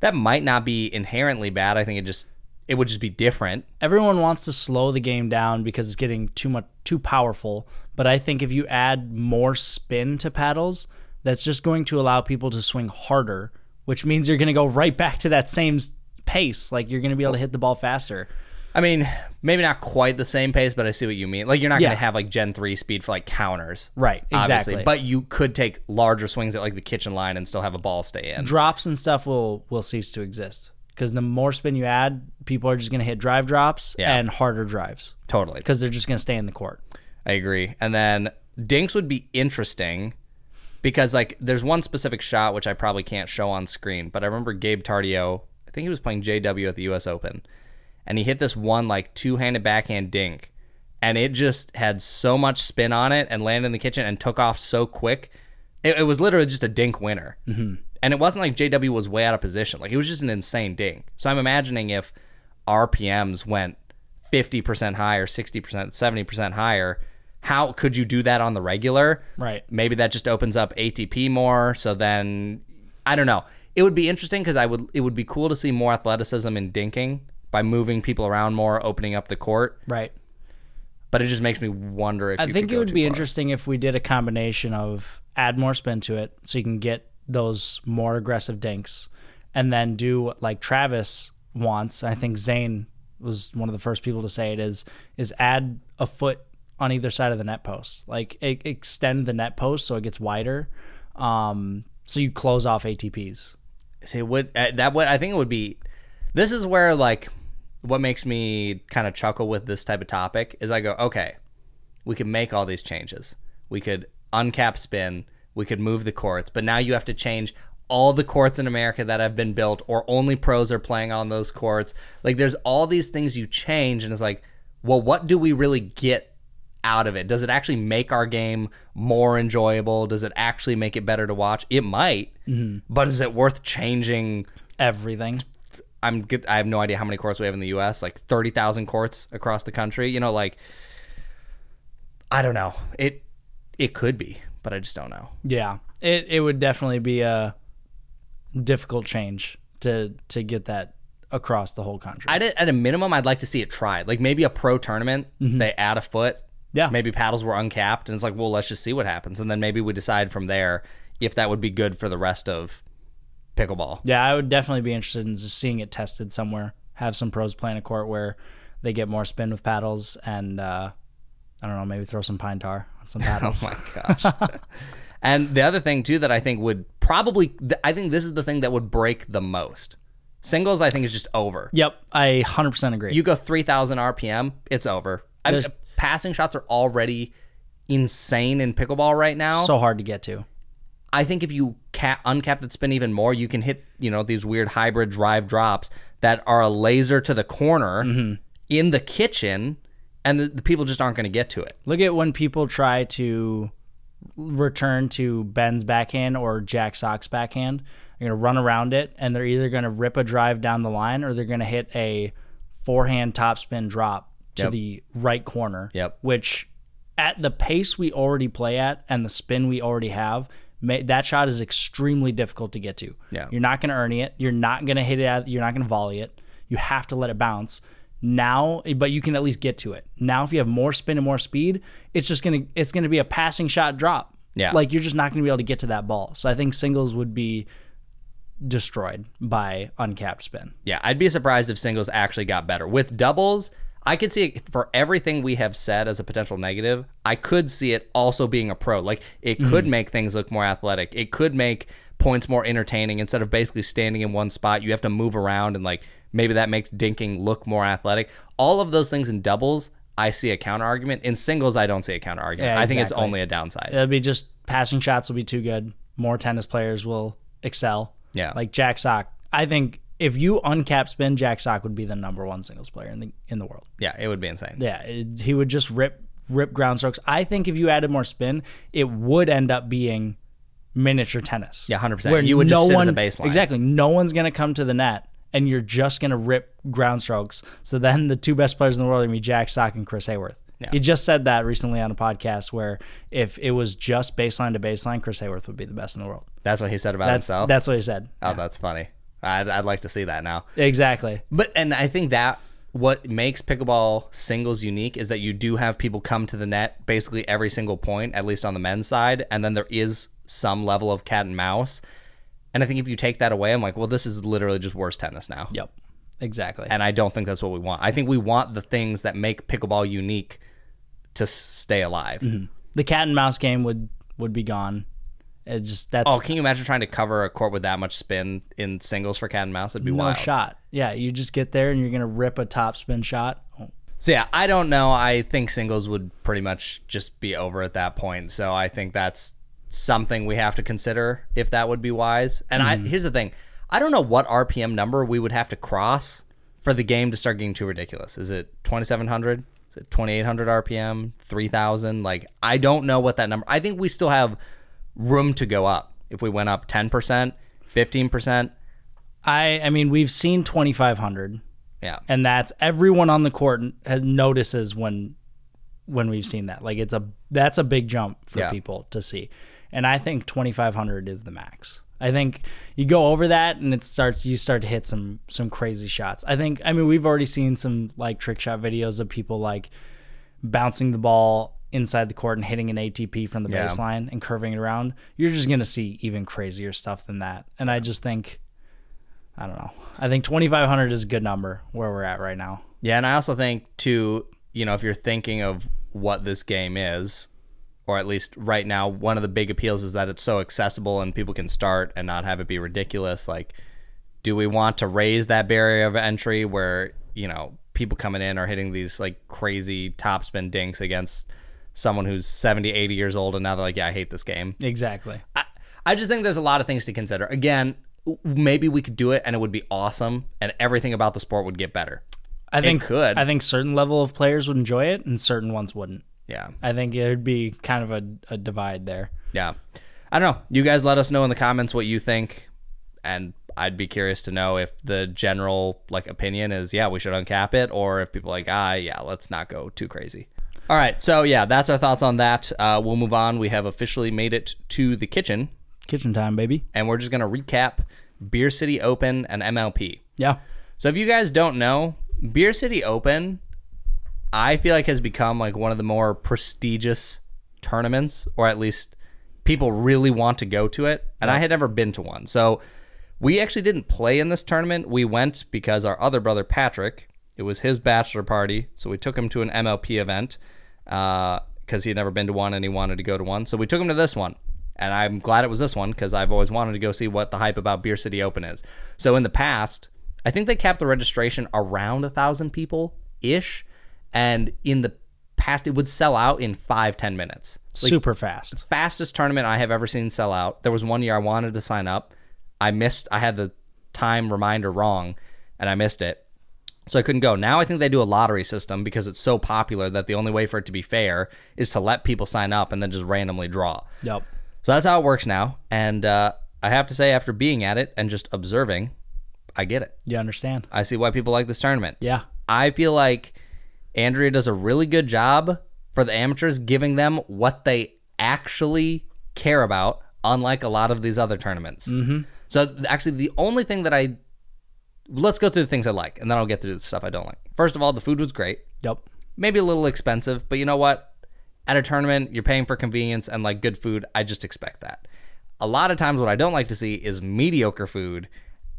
that might not be inherently bad. I think it just it would just be different. everyone wants to slow the game down because it's getting too much too powerful but i think if you add more spin to paddles that's just going to allow people to swing harder which means you're going to go right back to that same pace like you're going to be able to hit the ball faster I mean, maybe not quite the same pace, but I see what you mean. Like you're not Yeah. going to have like Gen three speed for like counters, Right, obviously, exactly. But you could take larger swings at like the kitchen line and still have a ball stay in. drops and stuff will will cease to exist because the more spin you add people are just going to hit drive drops Yeah. and harder drives Totally. because they're just going to stay in the court I agree. And then dinks would be interesting because like there's one specific shot which I probably can't show on screen, but I remember Gabe Tardio, I think he was playing JW at the US Open, and he hit this one like two-handed backhand dink and it just had so much spin on it and landed in the kitchen and took off so quick. It, it was literally just a dink winner. Mm-hmm. And it wasn't like JW was way out of position. Like it was just an insane dink. So I'm imagining if RPMs went 50% higher, 60%, 70% higher, how could you do that on the regular? Right. Maybe that just opens up ATP more. So then, I don't know. It would be interesting because I would. It would be cool to see more athleticism in dinking by moving people around more, opening up the court. right But it just makes me wonder if I you think could it go would be far. interesting if we did a combination of add more spin to it so you can get those more aggressive dinks and then do like Travis wants. I think Zane was one of the first people to say it is is add a foot on either side of the net post. Like e- extend the net post so it gets wider. Um, so you close off ATPs. See, it would uh, that would I think it would be. This is where like what makes me kind of chuckle with this type of topic is I go, okay, we could make all these changes. We could uncap spin. We could move the courts, but now you have to change all the courts in America that have been built, or only pros are playing on those courts. Like, there's all these things you change, and it's like, well, what do we really get out of it? Does it actually make our game more enjoyable? Does it actually make it better to watch? It might, mm-hmm. but is it worth changing? Everything. I'm good. I have no idea how many courts we have in the U.S. Like thirty thousand courts across the country. You know, like I don't know. It it could be, but I just don't know. Yeah. It it would definitely be a difficult change to to get that across the whole country. I'd, at a minimum, I'd like to see it tried. Like maybe a pro tournament, mm-hmm. they add a foot. Yeah. Maybe paddles were uncapped, and it's like, well, let's just see what happens, and then maybe we decide from there if that would be good for the rest of pickleball. Yeah, I would definitely be interested in just seeing it tested somewhere. Have some pros playing a court where they get more spin with paddles, and uh, I don't know, maybe throw some pine tar on some paddles. *laughs* Oh my gosh. *laughs* and the other thing too that I think would probably, I think this is the thing that would break the most. Singles, I think, is just over. yep, I 100% agree. You go 3,000 RPM, it's over. I mean, passing shots are already insane in pickleball right now. so hard to get to. I think if you cap, uncap that spin even more, you can hit, you know, these weird hybrid drive drops that are a laser to the corner Mm-hmm. in the kitchen, and the, the people just aren't going to get to it. Look at when people try to return to Ben's backhand or Jack Sock's backhand. They're going to run around it, and they're either going to rip a drive down the line or they're going to hit a forehand topspin drop to Yep. the right corner. Yep. Which, at the pace we already play at and the spin we already have, may, that shot is extremely difficult to get to. Yeah. You're not going to earn it. You're not going to hit it. Out, you're not going to volley it. You have to let it bounce. Now, but you can at least get to it. Now, if you have more spin and more speed, it's just gonna it's gonna be a passing shot drop. Yeah. like you're just not gonna be able to get to that ball. So I think singles would be destroyed by uncapped spin. Yeah, I'd be surprised if singles actually got better. With doubles, I could see it for everything we have said as a potential negative. I could see it also being a pro. Like it could mm-hmm. make things look more athletic. It could make points more entertaining instead of basically standing in one spot. You have to move around and like maybe that makes dinking look more athletic. All of those things in doubles, I see a counter argument. In singles, I don't see a counter argument. Yeah, I think it's only a downside. It'll be just passing shots will be too good. More tennis players will excel. Yeah. Like Jack Sock. I think if you uncap spin, Jack Sock would be the number one singles player in the in the world. Yeah, it would be insane. Yeah, it, he would just rip rip ground strokes. I think if you added more spin, it would end up being miniature tennis. Yeah, 100%. Where you would just sit at the baseline. Exactly. No one's going to come to the net and you're just going to rip ground strokes. So then the two best players in the world are to be Jack Sock and Chris Haworth. He just said that recently on a podcast where if it was just baseline to baseline, Chris Haworth would be the best in the world. That's what he said about That's himself. that's what he said. oh, that's funny. I'd, I'd like to see that now. Exactly. But and I think that what makes pickleball singles unique is that you do have people come to the net basically every single point, at least on the men's side, and then there is some level of cat and mouse. And I think if you take that away, I'm like, well, this is literally just worse tennis now. Yep. Exactly. And I don't think that's what we want. I think we want the things that make pickleball unique to stay alive. Mm-hmm. the cat and mouse game would would be gone. It just that's Oh, can you imagine trying to cover a court with that much spin in singles for cat and mouse? It'd be no wild. shot. Yeah, you just get there and you're gonna rip a top spin shot. Oh, So yeah, I don't know. I think singles would pretty much just be over at that point. So I think that's something we have to consider if that would be wise. And I mm-hmm. here's the thing. I don't know what RPM number we would have to cross for the game to start getting too ridiculous. Is it 2700? Is it 2800 RPM? 3000? Like I don't know what that number. I think we still have room to go up. If we went up 10%, 15%, I I mean we've seen 2500 yeah. and that's everyone on the court has notices when when we've seen that. Like it's a that's a big jump for Yeah. people to see. And I think 2500 is the max. I think you go over that and it starts you start to hit some some crazy shots. I think I mean we've already seen some like trick shot videos of people like bouncing the ball inside the court and hitting an ATP from the Yeah. baseline and curving it around. You're just going to see even crazier stuff than that. And I just think I don't know. I think 2500 is a good number where we're at right now. Yeah, and I also think too, you know, if you're thinking of what this game is, or at least right now, one of the big appeals is that it's so accessible and people can start and not have it be ridiculous. Like, do we want to raise that barrier of entry where, you know, people coming in are hitting these like crazy topspin dinks against someone who's 70, 80 years old and now they're like, yeah, I hate this game. Exactly. I, I just think there's a lot of things to consider. Again, maybe we could do it and it would be awesome and everything about the sport would get better. I think could. I think certain level of players would enjoy it and certain ones wouldn't. Yeah. I think it'd be kind of a, a divide there. Yeah. I don't know. You guys let us know in the comments what you think. And I'd be curious to know if the general like opinion is yeah, we should uncap it, or if people are like, ah, yeah, let's not go too crazy. All right. So yeah, that's our thoughts on that. Uh, we'll move on. We have officially made it to the kitchen, Kitchen time, baby. and we're just gonna recap Beer City Open and MLP. Yeah. So if you guys don't know, Beer City Open, I feel like has become like one of the more prestigious tournaments, or at least people really want to go to it. And I had never been to one. So we actually didn't play in this tournament. We went because our other brother Patrick, it was his bachelor party, so we took him to an MLP event uh, because he had never been to one and he wanted to go to one. So we took him to this one. And I'm glad it was this one because I've always wanted to go see what the hype about Beer City Open is. So in the past, I think they capped the registration around a thousand people ish, and in the past it would sell out in five ten minutes. Super fast. Fastest tournament I have ever seen sell out. There was one year I wanted to sign up, I missed. I had the time reminder wrong, and I missed it, so I couldn't go. Now I think they do a lottery system because it's so popular that the only way for it to be fair is to let people sign up and then just randomly draw. Yep. So that's how it works now. And uh, I have to say, after being at it and just observing, I get it. You understand? I see why people like this tournament. Yeah. I feel like Andrea does a really good job for the amateurs, giving them what they actually care about, unlike a lot of these other tournaments. Mm-hmm. So actually, the only thing that I let's go through the things I like, and then I'll get through the stuff I don't like. First of all, the food was great Yep. maybe a little expensive, but you know what? At a tournament, you're paying for convenience and like good food. I just expect that. A lot of times, what I don't like to see is mediocre food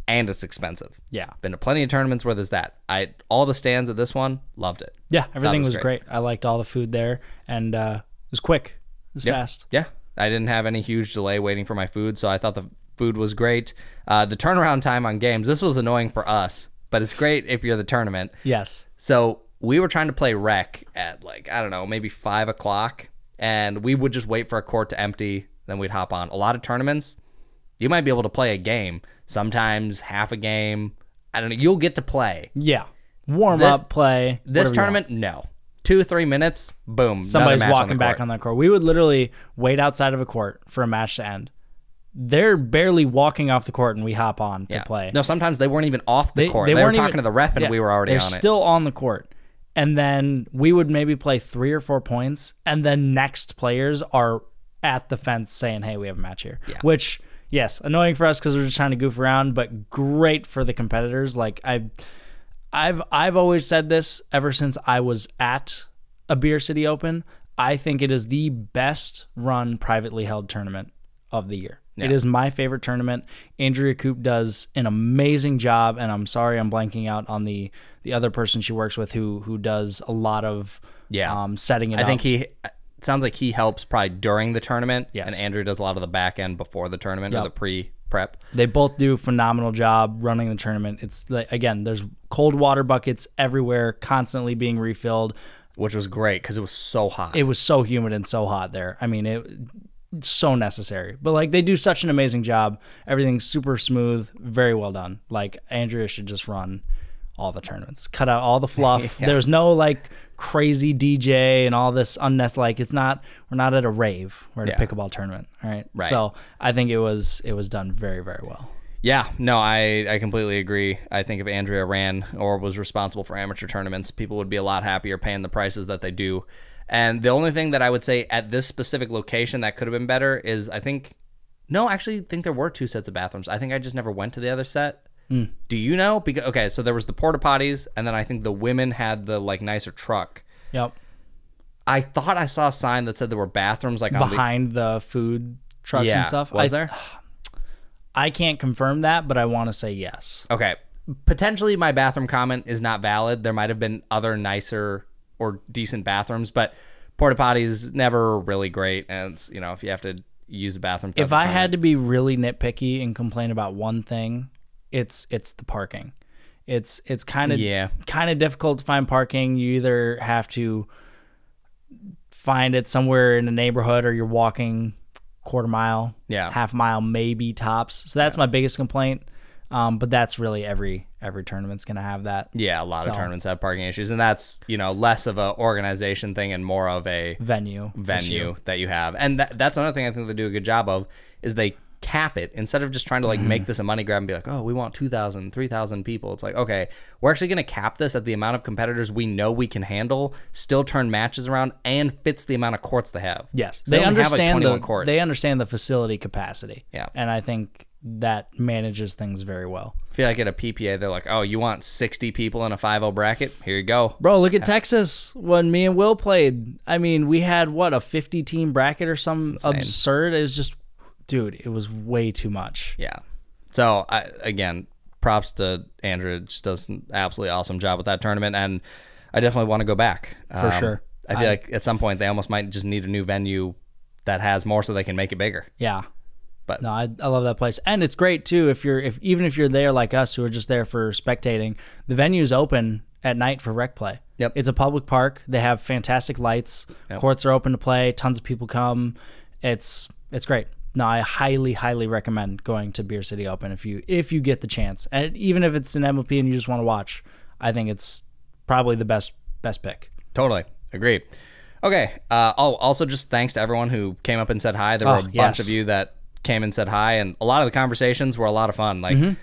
and it's expensive. Yeah. Been to plenty of tournaments where there's that. I all the stands at this one loved it. Yeah, everything was was, great. I liked all the food there, and uh, it was quick. It was fast. Yeah, I didn't have any huge delay waiting for my food, so I thought the food was great. Uh, the turnaround time on games, this was annoying for us, but it's great if you're the tournament. Yes. So we were trying to play rec at like I don't know, maybe five o'clock, and we would just wait for a court to empty, then we'd hop on. A lot of tournaments, you might be able to play a game, sometimes half a game. I don't know. You'll get to play. Yeah. Warm Thi- up, play. This whatever you want. tournament, no. Two three minutes, boom. somebody's on walking the back on that court. We would literally wait outside of a court for a match to end. They're barely walking off the court, and we hop on to play. No, sometimes they weren't even off the court. They, were weren't talking even- to the ref and yeah, we were already they're on still on the court. And then we would maybe play three or four points, and then next players are at the fence saying, "Hey, we have a match here." Yeah. Which, yes, annoying for us because we're just trying to goof around, but great for the competitors. Like I, I've I've always said this ever since I was at a Beer City Open. I think it is the best run privately held tournament of the year. It is my favorite tournament. Andrea Koop does an amazing job, and I'm sorry I'm blanking out on the the other person she works with who who does a lot of Yeah. um, setting it I up. think he it sounds like he helps probably during the tournament. Yes. And Andrew does a lot of the back end before the tournament or the pre prep. They both do a phenomenal job running the tournament. It's like again, there's cold water buckets everywhere, constantly being refilled. Which was great because it was so hot. It was so humid and so hot there. I mean, it so necessary. But like they do such an amazing job. Everything's super smooth, very well done. Like Andrea should just run all the tournaments. Cut out all the *laughs* fluff. There's no like crazy DJ and all this unnecessary like it's not we're not at a rave. We're at Yeah. a pickleball tournament. All right. Right. So I think it was it was done very, very well. Yeah, no, I, I completely agree. I think if Andrea ran or was responsible for amateur tournaments, people would be a lot happier paying the prices that they do. And the only thing that I would say at this specific location that could have been better is I think, no, I actually think there were two sets of bathrooms. I think I just never went to the other set. Mm. Do you know? Because okay, so there was the porta potties, and then I think the women had the like nicer truck. Yep. I thought I saw a sign that said there were bathrooms like on the Behind the food trucks yeah and stuff. Was I, there? *sighs* I can't confirm that, but I want to say yes. Okay. Potentially my bathroom comment is not valid. There might have been other nicer or decent bathrooms, but porta potties never really great. And it's, you know, if you have to use the bathroom, If I had to be really nitpicky and complain about one thing, it's it's the parking. It's it's kind of Yeah. kind of difficult to find parking. You either have to find it somewhere in the neighborhood or you're walking quarter mile, Yeah. half mile maybe tops. So that's my biggest complaint. Um, but that's really every every tournament's gonna have that yeah, a lot of tournaments have parking issues, and that's you know less of a organization thing and more of a venue venue issue. that you have. And that, that's another thing I think they do a good job of is they cap it instead of just trying to like *clears throat* make this a money grab and be like, oh, we want 2,000, 3,000 people. It's like, okay, we're actually going to cap this at the amount of competitors we know we can handle, still turn matches around, and fits the amount of courts they have. Yes, So they, like, understand 21 the courts. they understand the facility capacity. Yeah. and I think that manages things very well. I feel like at a PPA, they're like, oh, you want 60 people in a 5 bracket? Here you go. Bro, look at Texas when me and Will played. I mean, we had what a 50 team bracket or some absurd. It was just, dude, it was way too much. Yeah. So I, again, props to Andrew. Just does an absolutely awesome job with that tournament, and I definitely want to go back For um, sure. I feel like at some point they almost might just need a new venue that has more, so they can make it bigger. Yeah. But- no, I, I love that place, and it's great too. If you're if even if you're there like us who are just there for spectating, the venue's open at night for rec play. Yep. it's a public park. They have fantastic lights. Courts are open to play. Tons of people come. It's it's great. No, I highly highly recommend going to Beer City Open if you if you get the chance, and even if it's an MLP and you just want to watch, I think it's probably the best best pick. Totally agree. Okay. Uh, oh, also just thanks to everyone who came up and said hi. There were Oh, a bunch yes. of you that came and said hi, and a lot of the conversations were a lot of fun. Like Mm-hmm.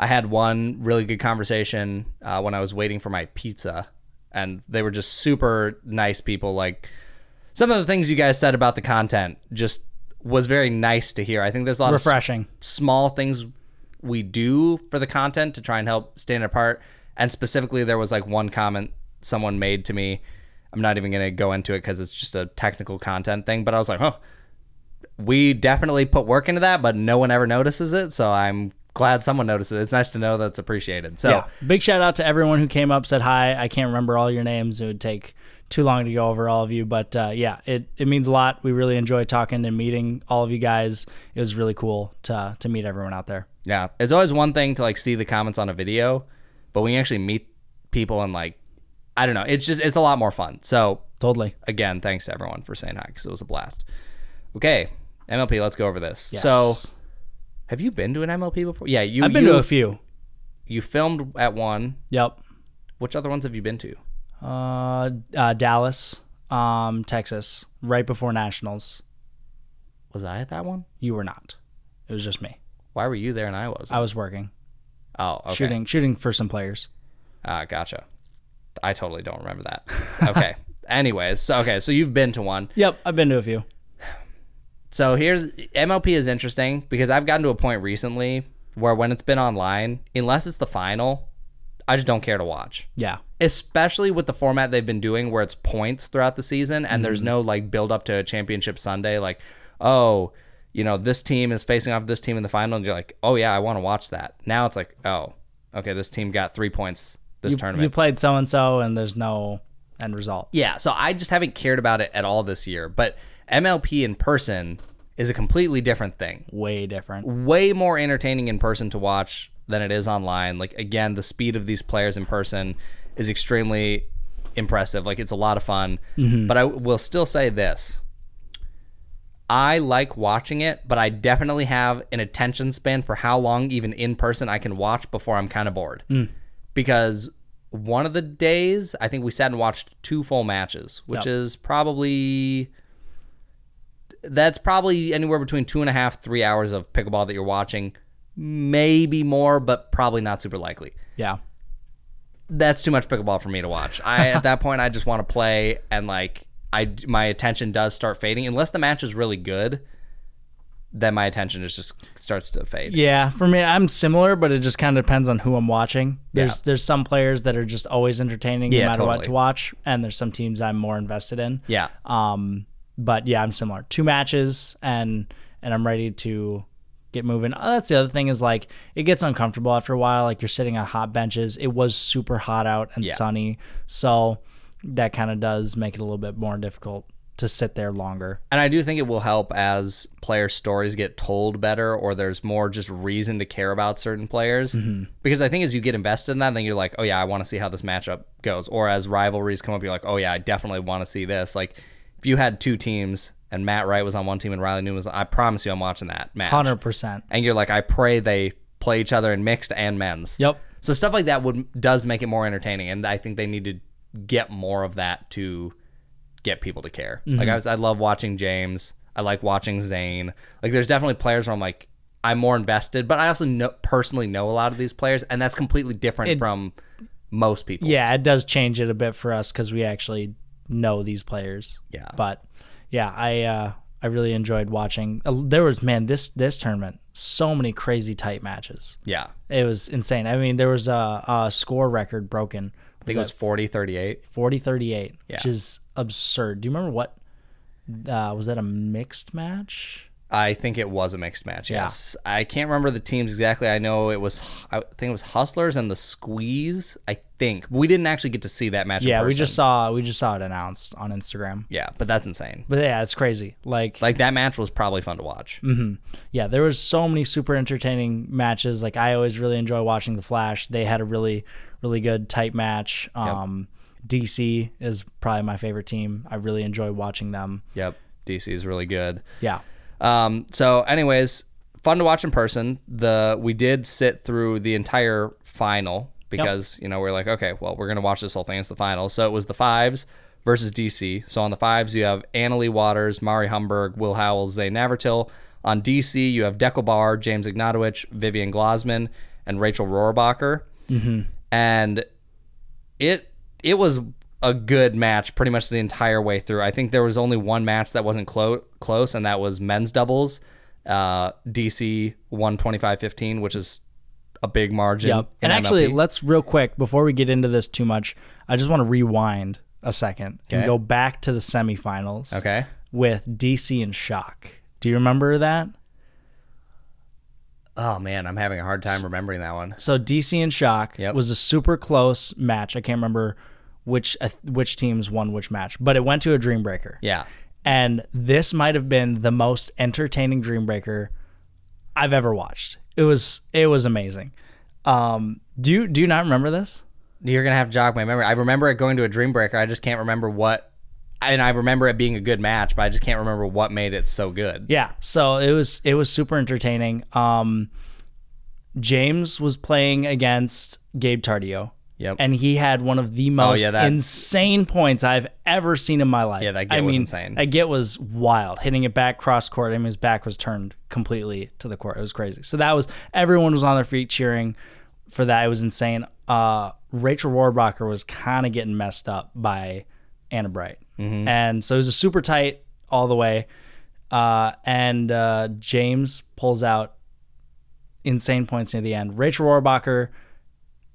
I had one really good conversation uh, when I was waiting for my pizza, and they were just super nice people. Like some of the things you guys said about the content just was very nice to hear. I think there's a lot of Refreshing. small things we do for the content to try and help stand apart. And specifically, there was like one comment someone made to me. I'm not even going to go into it because it's just a technical content thing. But I was like, oh, we definitely put work into that, but no one ever notices it. So I'm glad someone notices. It's nice to know that's appreciated. So yeah. Big shout out to everyone who came up, said hi. I can't remember all your names. It would take too long to go over all of you, but uh, yeah, it, it means a lot. We really enjoy talking and meeting all of you guys. It was really cool to to meet everyone out there. Yeah, it's always one thing to like see the comments on a video, but when you actually meet people and like, I don't know, it's just it's a lot more fun. So Totally. again, thanks to everyone for saying hi because it was a blast. Okay, MLP, let's go over this. Yes. So, have you been to an MLP before? Yeah, you. I've been you, to a few. You filmed at one. Yep. Which other ones have you been to? Uh, uh, Dallas, um, Texas, right before Nationals. Was I at that one? You were not. It was just me. Why were you there and I was? I was working, oh, okay. shooting, shooting for some players. Ah, gotcha. I totally don't remember that. *laughs* Okay. Anyways, so okay, so you've been to one. Yep, I've been to a few. So here's MLP is interesting because I've gotten to a point recently where when it's been online, unless it's the final, I just don't care to watch. Yeah. Especially with the format they've been doing where it's points throughout the season and there's mm-hmm. no like build up to a championship Sunday like, oh, you know, this team is facing off this team in the final and you're like, "Oh yeah, I want to watch that." Now it's like, "Oh, okay, this team got 3 points this You, tournament." you played so and so, and there's no end result. Yeah, so I just haven't cared about it at all this year. But MLP in person is a completely different thing. Way different. Way more entertaining in person to watch than it is online. Like again, the speed of these players in person is extremely impressive. Like it's a lot of fun. Mm-hmm. But I will still say this. I like watching it, but I definitely have an attention span for how long even in person I can watch before I'm kind of bored. Mm. Because one of the days, I think we sat and watched two full matches, which Yep. is probably that's probably anywhere between two and a half, three hours of pickleball that you're watching, maybe more, but probably not super likely. Yeah. That's too much pickleball for me to watch. I at that *laughs* point I just want to play and like I my attention does start fading unless the match is really good. Then my attention is just starts to fade. Yeah, for me, I'm similar, but it just kind of depends on who I'm watching. There's Yeah. there's some players that are just always entertaining, Yeah, no matter what to watch, and there's some teams I'm more invested in. Yeah. Um, but yeah, I'm similar. Two matches, and and I'm ready to get moving. Oh, that's the other thing is like it gets uncomfortable after a while. Like you're sitting on hot benches. It was super hot out and Yeah. sunny, so that kind of does make it a little bit more difficult to sit there longer. And I do think it will help as player stories get told better or there's more just reason to care about certain players. Mm-hmm. Because I think as you get invested in that, then you're like, oh, yeah, I want to see how this matchup goes. Or as rivalries come up, you're like, oh, yeah, I definitely want to see this. Like, if you had two teams and Matt Wright was on one team and Riley Newman was, I promise you I'm watching that match. Hundred percent. And you're like, I pray they play each other in mixed and men's. Yep. So stuff like that would does make it more entertaining, and I think they need to get more of that to get people to care. Like mm-hmm. I was, I love watching James. I like watching Zane. Like there's definitely players where I'm like I'm more invested, but I also know, personally know a lot of these players, and that's completely different It- from most people. Yeah, it does change it a bit for us because we actually know these players. Yeah. But yeah, I uh, I really enjoyed watching. Uh, There was man this this tournament so many crazy tight matches. yeah. It was insane. I mean, there was a, a score record broken. I think it was 40, 38. 40 38, which is absurd. Do you remember what? Uh, was that a mixed match? I think it was a mixed match. Yeah. Yes, I can't remember the teams exactly. I know it was. I think it was Hustlers and the Squeeze. I think we didn't actually get to see that match. in Yeah, we just saw we just saw it announced on Instagram. Yeah, but that's insane. But yeah, it's crazy. Like Like that match was probably fun to watch. yeah, there was so many super entertaining matches. Like I always really enjoy watching the Flash. They had a really, really good tight match. Um, DC is probably my favorite team. I really enjoy watching them. Yep, DC is really good. Yeah, Um, so, anyways, fun to watch in person. The we did sit through the entire final because you know we're like, okay, well, we're gonna watch this whole thing. It's the final. So it was the fives versus DC. So on the fives, you have Anna Leigh Waters, Mari Humberg, Will Howells, Zane Navratil. On DC, you have Dekel Bar, James Ignatowich, Vivian Glozman, and Rachel Rohrbacher. Mm-hmm. And it it was a good match pretty much the entire way through. I think there was only one match that wasn't clo- close, and that was men's doubles. Uh, DC won 25-15, which is a big margin. yep. And actually, let's real quick before we get into this too much. I just want to rewind a second and go back to the semifinals. okay. with DC and Shock. Do you remember that? Oh man, I'm having a hard time remembering that one. So DC and Shock Yep. was a super close match. I can't remember which uh, which teams won which match, but it went to a Dream Breaker. Yeah. And this might have been the most entertaining Dream Breaker I've ever watched. It was it was amazing. Um, do you do you not remember this? You're gonna have to jog my memory. I remember it going to a Dream Breaker. I just can't remember what. And I remember it being a good match, but I just can't remember what made it so good. Yeah, so it was it was super entertaining. Um, James was playing against Gabe Tardio. Yep. And he had one of the most Oh, yeah, that- insane points I've ever seen in my life. Yeah, that get I was mean, insane. That get was wild. Hitting it back cross court. I mean, his back was turned completely to the court. It was crazy. So that was everyone was on their feet cheering for that. It was insane. Uh, Rachel Rohrbacher was kind of getting messed up by Anna Bright, Mm-hmm. and so it was a super tight all the way. Uh, and uh, James pulls out insane points near the end. Rachel Rohrbacher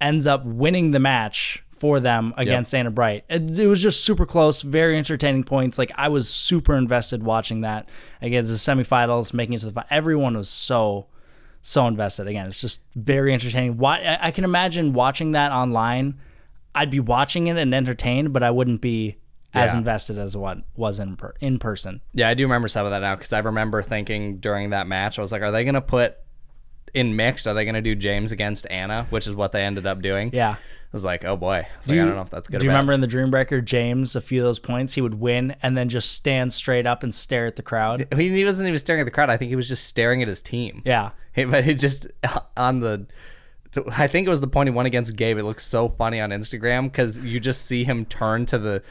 ends up winning the match for them against Anna Bright. It, it was just super close, very entertaining points. Like I was super invested watching that against the semifinals, making it to the final. Everyone was so so invested. Again, it's just very entertaining. Why I I can imagine watching that online. I'd be watching it and entertained, but I wouldn't be as Yeah. invested as what was in per, in person. Yeah, I do remember some of that now because I remember thinking during that match, I was like, are they gonna put in mixed? Are they gonna do James against Anna, which is what they ended up doing? Yeah. I was like, oh boy. I, was like, I don't know if that's good. Do you bad. remember in the Dream Breaker, James, a few of those points, he would win and then just stand straight up and stare at the crowd? He, he wasn't even staring at the crowd. I think he was just staring at his team. Yeah. Hey, but it just *laughs* on the. I think it was the point he won against Gabe. It looks so funny on Instagram because you just see him turn to the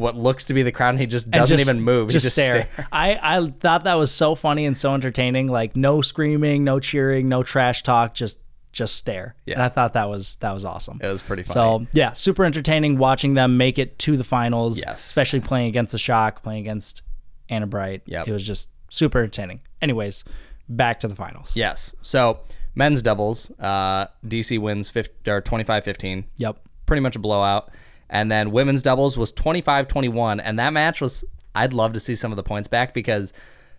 what looks to be the crowd and he just doesn't just- even move. Just, he just stare. stares. I, I thought that was so funny and so entertaining. Like no screaming, no cheering, no trash talk, just just stare. Yeah. And I thought that was that was awesome. It was pretty funny. So yeah, super entertaining watching them make it to the finals. Yes. Especially playing against the Shock, playing against Anna Bright. Yep. It was just super entertaining. Anyways, back to the finals. yes. So men's doubles, uh, DC wins 50, or 25-15. Yep. pretty much a blowout. And then women's doubles was 25-21 and that match was I'd love to see some of the points back because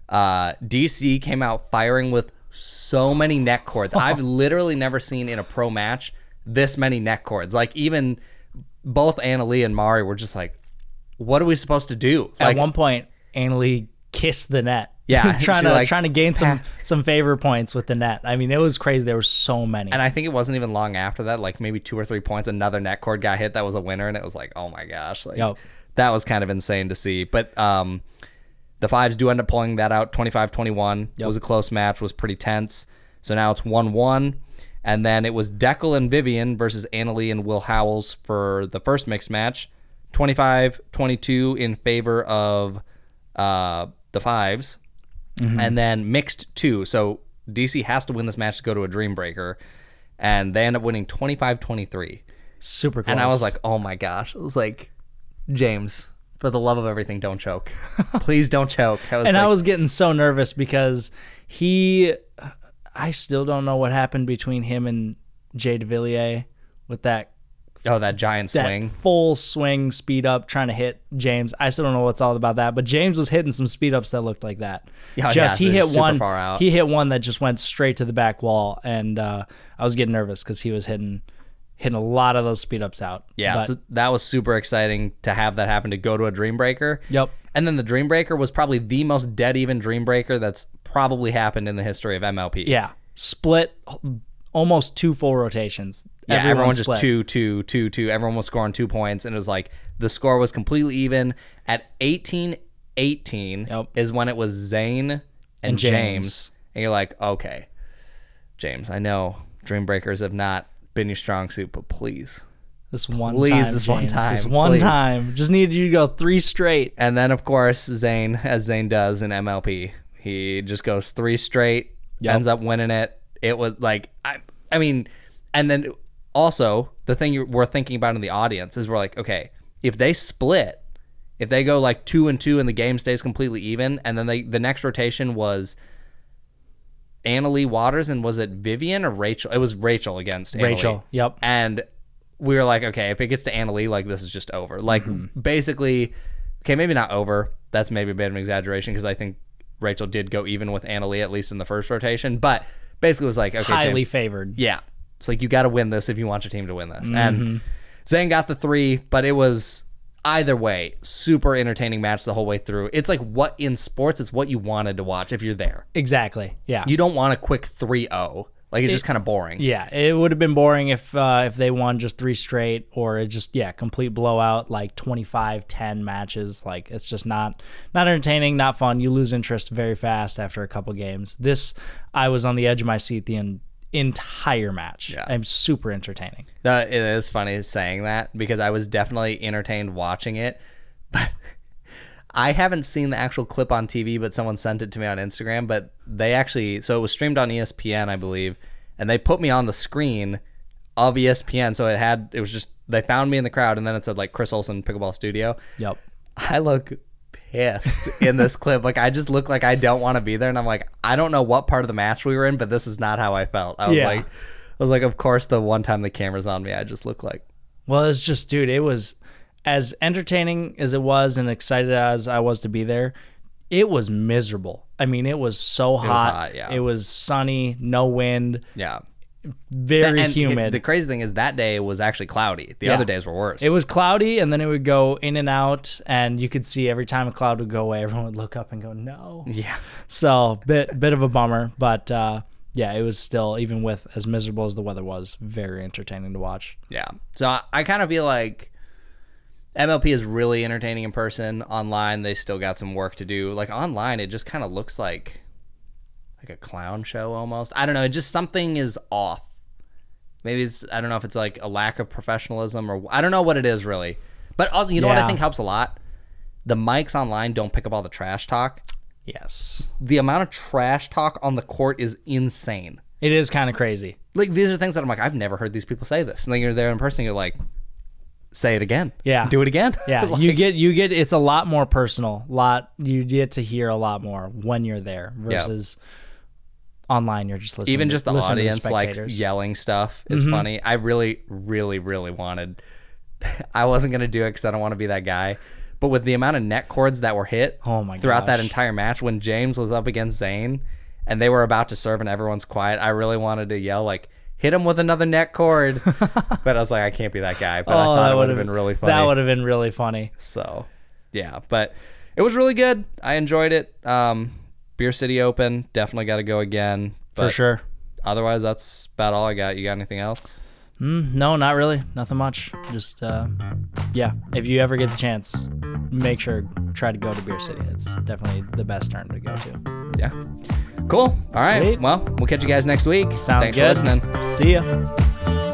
uh, DC came out firing with so many neck cords. *laughs* I've literally never seen in a pro match this many neck cords. Like even both Anna Leigh and Mari were just like what are we supposed to do? At one point, Anna Leigh kissed the net. Yeah, *laughs* trying to like, trying to gain some *laughs* some favor points with the net. I mean, it was crazy. There were so many. and I think it wasn't even long after that, like maybe two or three points, another net cord got hit that was a winner, and it was like, oh my gosh, like Yep. that was kind of insane to see. But um, the fives do end up pulling that out 25-21. It was a close match, was pretty tense. So now it's one one, and then it was Dekel and Vivian versus Anna Leigh and Will Howells for the first mixed match, 25-22 in favor of uh, the fives Mm-hmm. and then mixed two. So DC has to win this match to go to a Dream Breaker, and they end up winning 25-23. super close. And I was like, oh my gosh. It was like, James, for the love of everything, don't choke. *laughs* Please don't choke. I and like, I was getting so nervous because he, I still don't know what happened between him and Jay DeVilliers with that oh, that giant that swing. full swing speed up trying to hit James. I still don't know what's all about that, but James was hitting some speed ups that looked like that. Yeah, just yeah, he hit one. far out. He hit one that just went straight to the back wall, and uh, I was getting nervous because he was hitting hitting a lot of those speed ups out. Yeah, But- so that was super exciting to have that happen to go to a Dream Breaker. Yep. And then the Dream Breaker was probably the most dead even Dream Breaker that's probably happened in the history of MLP. yeah, split almost two full rotations. Yeah, everyone, just split. two, two, two, two. Everyone was scoring two points, and it was like the score was completely even. At 18 18 Yep. is when it was Zane and, And James. James. And you're like, okay, James, I know Dream Breakers have not been your strong suit, but please. This one Please, time, this one James. This one please. time. Just needed you to go three straight. And then, of course, Zane, as Zane does in MLP, he just goes three straight, Yep. ends up winning it. It was like, I, I mean, and then also the thing you we're thinking about in the audience is we're like, okay, if they split, if they go like two and two and the game stays completely even, and then they the next rotation was Anna Leigh Waters and was it Vivian or Rachel? It was Rachel against Anna Leigh. Rachel, yep. And we were like, okay, if it gets to Anna Leigh, like this is just over. Like Mm-hmm. basically, okay, maybe not over. That's maybe a bit of an exaggeration because I think Rachel did go even with Anna Leigh at least in the first rotation. But basically was like, okay, Highly James, favored. yeah, it's like you got to win this if you want your team to win this. Mm-hmm. And Zane got the three, but it was either way super entertaining match the whole way through. It's like what in sports is what you wanted to watch if you're there. Exactly. Yeah. You don't want a quick 3-0. Like it's just kind of boring. Yeah, it would have been boring if uh, if they won just three straight or it just yeah, complete blowout like 25-10 matches. Like it's just not not entertaining, not fun. You lose interest very fast after a couple games. This I was on the edge of my seat the en- entire match. Yeah. I'm super entertaining. Uh, it is funny saying that because I was definitely entertained watching it, but I haven't seen the actual clip on TV, but someone sent it to me on Instagram. But they actually, so it was streamed on ESPN, I believe, and they put me on the screen of ESPN. So it had, it was just, they found me in the crowd, and then it said like Chris Olson Pickleball Studio. Yep. I look pissed in this clip. Like I just look like I don't want to be there, and I'm like, I don't know what part of the match we were in, but this is not how I felt. I was Yeah. like, I was like, of course, the one time the camera's on me, I just look like. Well, it's just, dude, it was as entertaining as it was and excited as I was to be there. It was miserable. I mean, it was so hot. hot, yeah. It was sunny, no wind, Yeah. very And humid. The crazy thing is that day was actually cloudy. The Yeah. other days were worse. It was cloudy, and then it would go in and out, and you could see every time a cloud would go away, *laughs* everyone would look up and go, "No." yeah. So bit bit of a bummer, but uh, yeah, it was still even with as miserable as the weather was, very entertaining to watch. Yeah. So I, I kind of feel like MLP is really entertaining in person. Online, they still got some work to do. Like online, it just kind of looks like like a clown show almost. I don't know. It just something is off. Maybe it's I don't know if it's like a lack of professionalism or I don't know what it is really. But uh, you know what I think helps a lot. The mics online don't pick up all the trash talk. Yes, The amount of trash talk on the court is insane. it is kind of crazy. like these are things that I'm like, I've never heard these people say this. And then you're there in person, you're like, say it again. Yeah. Do it again. *laughs* Yeah, Like, you get you get it's a lot more personal. Lot you get to hear a lot more when you're there versus online. You're just listening. even just the to audience like yelling stuff is Mm-hmm. funny. I really, really, really wanted. *laughs* I wasn't gonna do it because I don't want to be that guy. But with the amount of net cords that were hit Oh my throughout that entire match, when James was up against Zane and they were about to serve and everyone's quiet, I really wanted to yell like, "Hit him with another net cord!" *laughs* but I was like, I can't be that guy. But I Oh, thought that it would would've been really funny. That would have been really funny. So, yeah, but it was really good. I enjoyed it. Um, Beer City Open, definitely got to go again For sure. Otherwise, that's about all I got. You got anything else? Mm, no, not really. Nothing much. Just uh, yeah. If you ever get the chance, make sure try to go to Beer City. It's definitely the best turn to go to. Yeah. Cool. All right. Sweet. Well, we'll catch you guys next week. Sounds Thanks good. for listening. See ya.